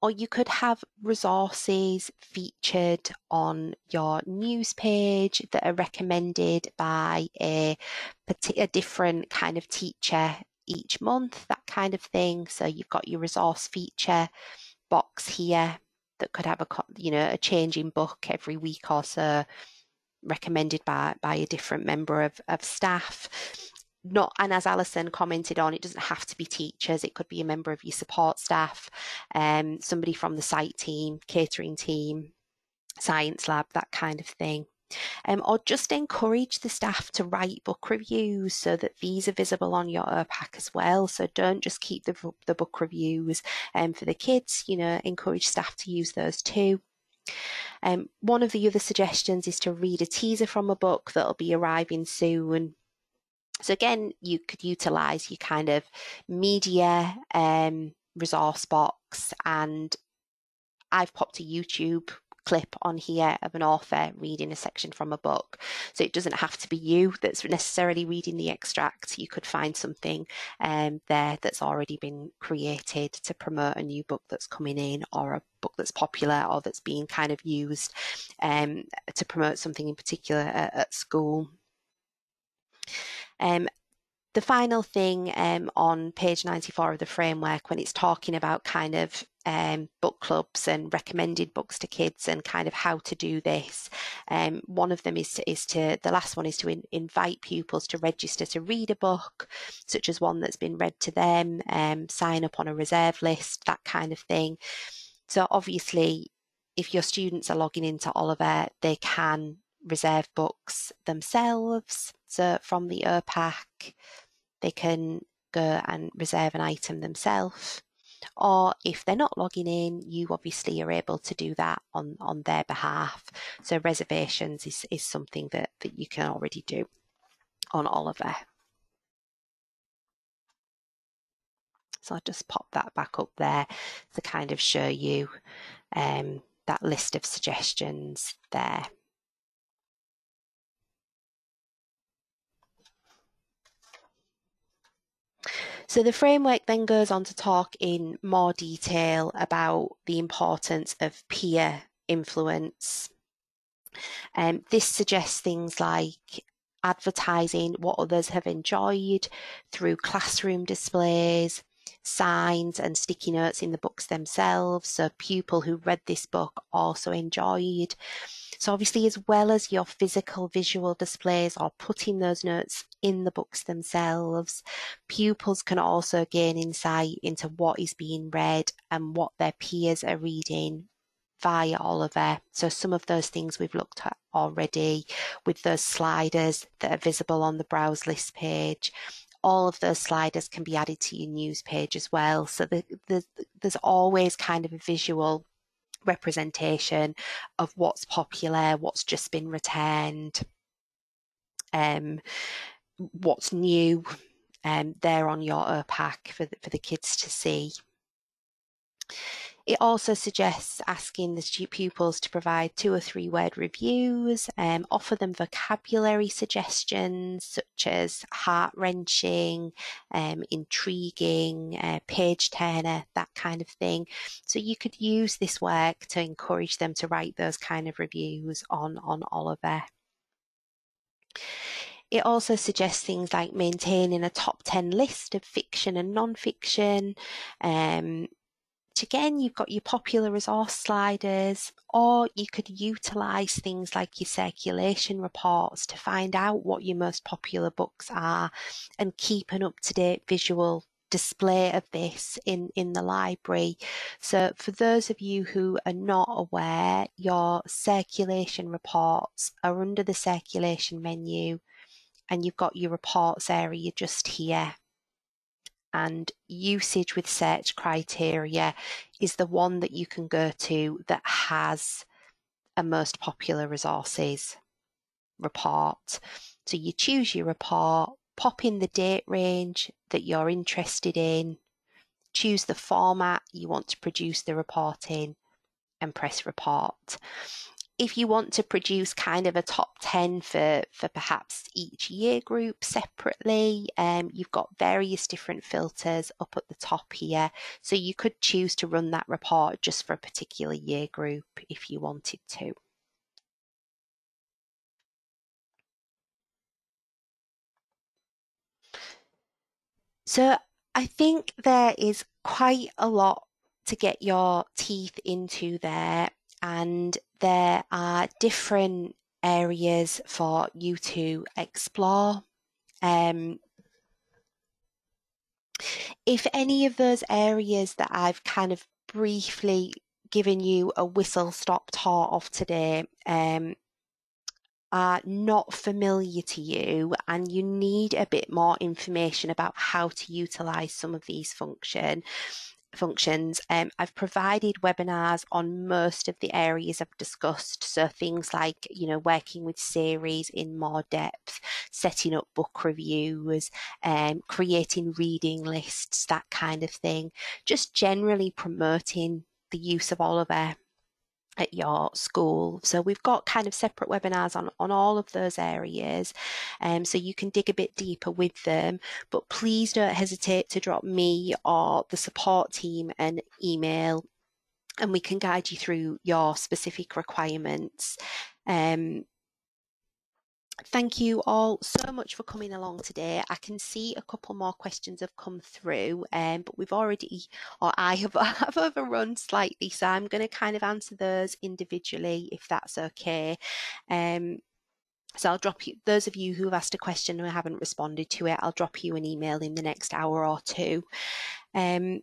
Or you could have resources featured on your news page that are recommended by a, a different kind of teacher each month, that kind of thing. So you've got your resource feature box here that could have a you know a changing book every week or so recommended by by a different member of, of staff not and as Alison commented on, it doesn't have to be teachers. It could be a member of your support staff, um, somebody from the site team, catering team, science lab, that kind of thing um, or just encourage the staff to write book reviews so that these are visible on your OPAC as well. So don't just keep the, the book reviews um, for the kids, you know, encourage staff to use those too. Um, one of the other suggestions is to read a teaser from a book that'll be arriving soon. So again, you could utilize your kind of media um, resource box and I've popped a YouTube clip on here of an author reading a section from a book. So it doesn't have to be you that's necessarily reading the extract. You could find something um, there that's already been created to promote a new book that's coming in or a book that's popular or that's being kind of used um, to promote something in particular at, at school. Um, the final thing um, on page 94 of the framework, when it's talking about kind of um, book clubs and recommended books to kids and kind of how to do this. Um, one of them is to, is to the last one is to in, invite pupils to register to read a book, such as one that's been read to them, um, sign up on a reserve list, that kind of thing. So obviously, if your students are logging into Oliver, they can reserve books themselves. So from the OPAC, they can go and reserve an item themselves or if they're not logging in, you obviously are able to do that on, on their behalf. So reservations is, is something that, that you can already do on Oliver. So I'll just pop that back up there to kind of show you um, that list of suggestions there. So the framework then goes on to talk in more detail about the importance of peer influence. Um, this suggests things like advertising what others have enjoyed through classroom displays, signs and sticky notes in the books themselves. So people who read this book also enjoyed. So obviously, as well as your physical visual displays or putting those notes in the books themselves, pupils can also gain insight into what is being read and what their peers are reading via Oliver. So some of those things we've looked at already with those sliders that are visible on the browse list page. All of those sliders can be added to your news page as well. So the, the, there's always kind of a visual representation of what's popular, what's just been returned, um, what's new um, there on your OPAC for the, for the kids to see. It also suggests asking the pupils to provide two or three word reviews, um, offer them vocabulary suggestions such as heart wrenching, um, intriguing, uh, page turner, that kind of thing. So you could use this work to encourage them to write those kind of reviews on, on Oliver. It also suggests things like maintaining a top 10 list of fiction and non-fiction, um, again, you've got your popular resource sliders, or you could utilize things like your circulation reports to find out what your most popular books are and keep an up to date visual display of this in, in the library. So, for those of you who are not aware, your circulation reports are under the circulation menu, and you've got your reports area just here and usage with search criteria is the one that you can go to that has a most popular resources report. So you choose your report, pop in the date range that you're interested in, choose the format you want to produce the report in, and press report if you want to produce kind of a top 10 for, for perhaps each year group separately, um, you've got various different filters up at the top here. So you could choose to run that report just for a particular year group if you wanted to. So I think there is quite a lot to get your teeth into there and there are different areas for you to explore. Um, if any of those areas that I've kind of briefly given you a whistle stop tour of today um, are not familiar to you and you need a bit more information about how to utilize some of these function functions. Um, I've provided webinars on most of the areas I've discussed. So things like, you know, working with series in more depth, setting up book reviews, um, creating reading lists, that kind of thing. Just generally promoting the use of Oliver at your school. So we've got kind of separate webinars on, on all of those areas. Um, so you can dig a bit deeper with them, but please don't hesitate to drop me or the support team an email and we can guide you through your specific requirements. Um, Thank you all so much for coming along today. I can see a couple more questions have come through, um, but we've already, or I have, have overrun slightly, so I'm going to kind of answer those individually if that's okay. Um, so I'll drop you, those of you who have asked a question and haven't responded to it, I'll drop you an email in the next hour or two. Um,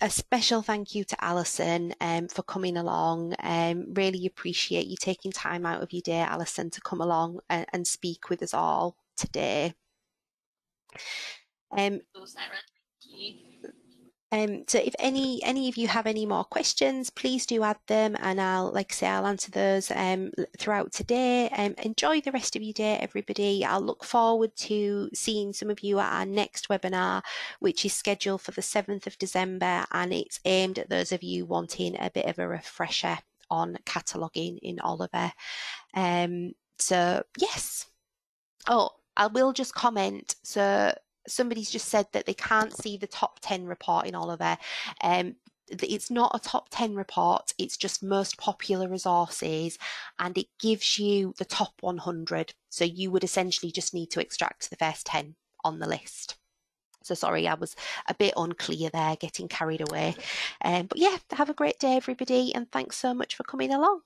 a special thank you to Alison um, for coming along. Um, really appreciate you taking time out of your day, Alison, to come along and, and speak with us all today. Um, um, so if any any of you have any more questions, please do add them, and I'll like I say I'll answer those um, throughout today. Um, enjoy the rest of your day, everybody. I'll look forward to seeing some of you at our next webinar, which is scheduled for the seventh of December, and it's aimed at those of you wanting a bit of a refresher on cataloguing in Oliver. Um, so yes. Oh, I will just comment. So somebody's just said that they can't see the top 10 report in Oliver. Um, it's not a top 10 report, it's just most popular resources and it gives you the top 100. So you would essentially just need to extract the first 10 on the list. So sorry, I was a bit unclear there, getting carried away. Um, but yeah, have a great day, everybody, and thanks so much for coming along.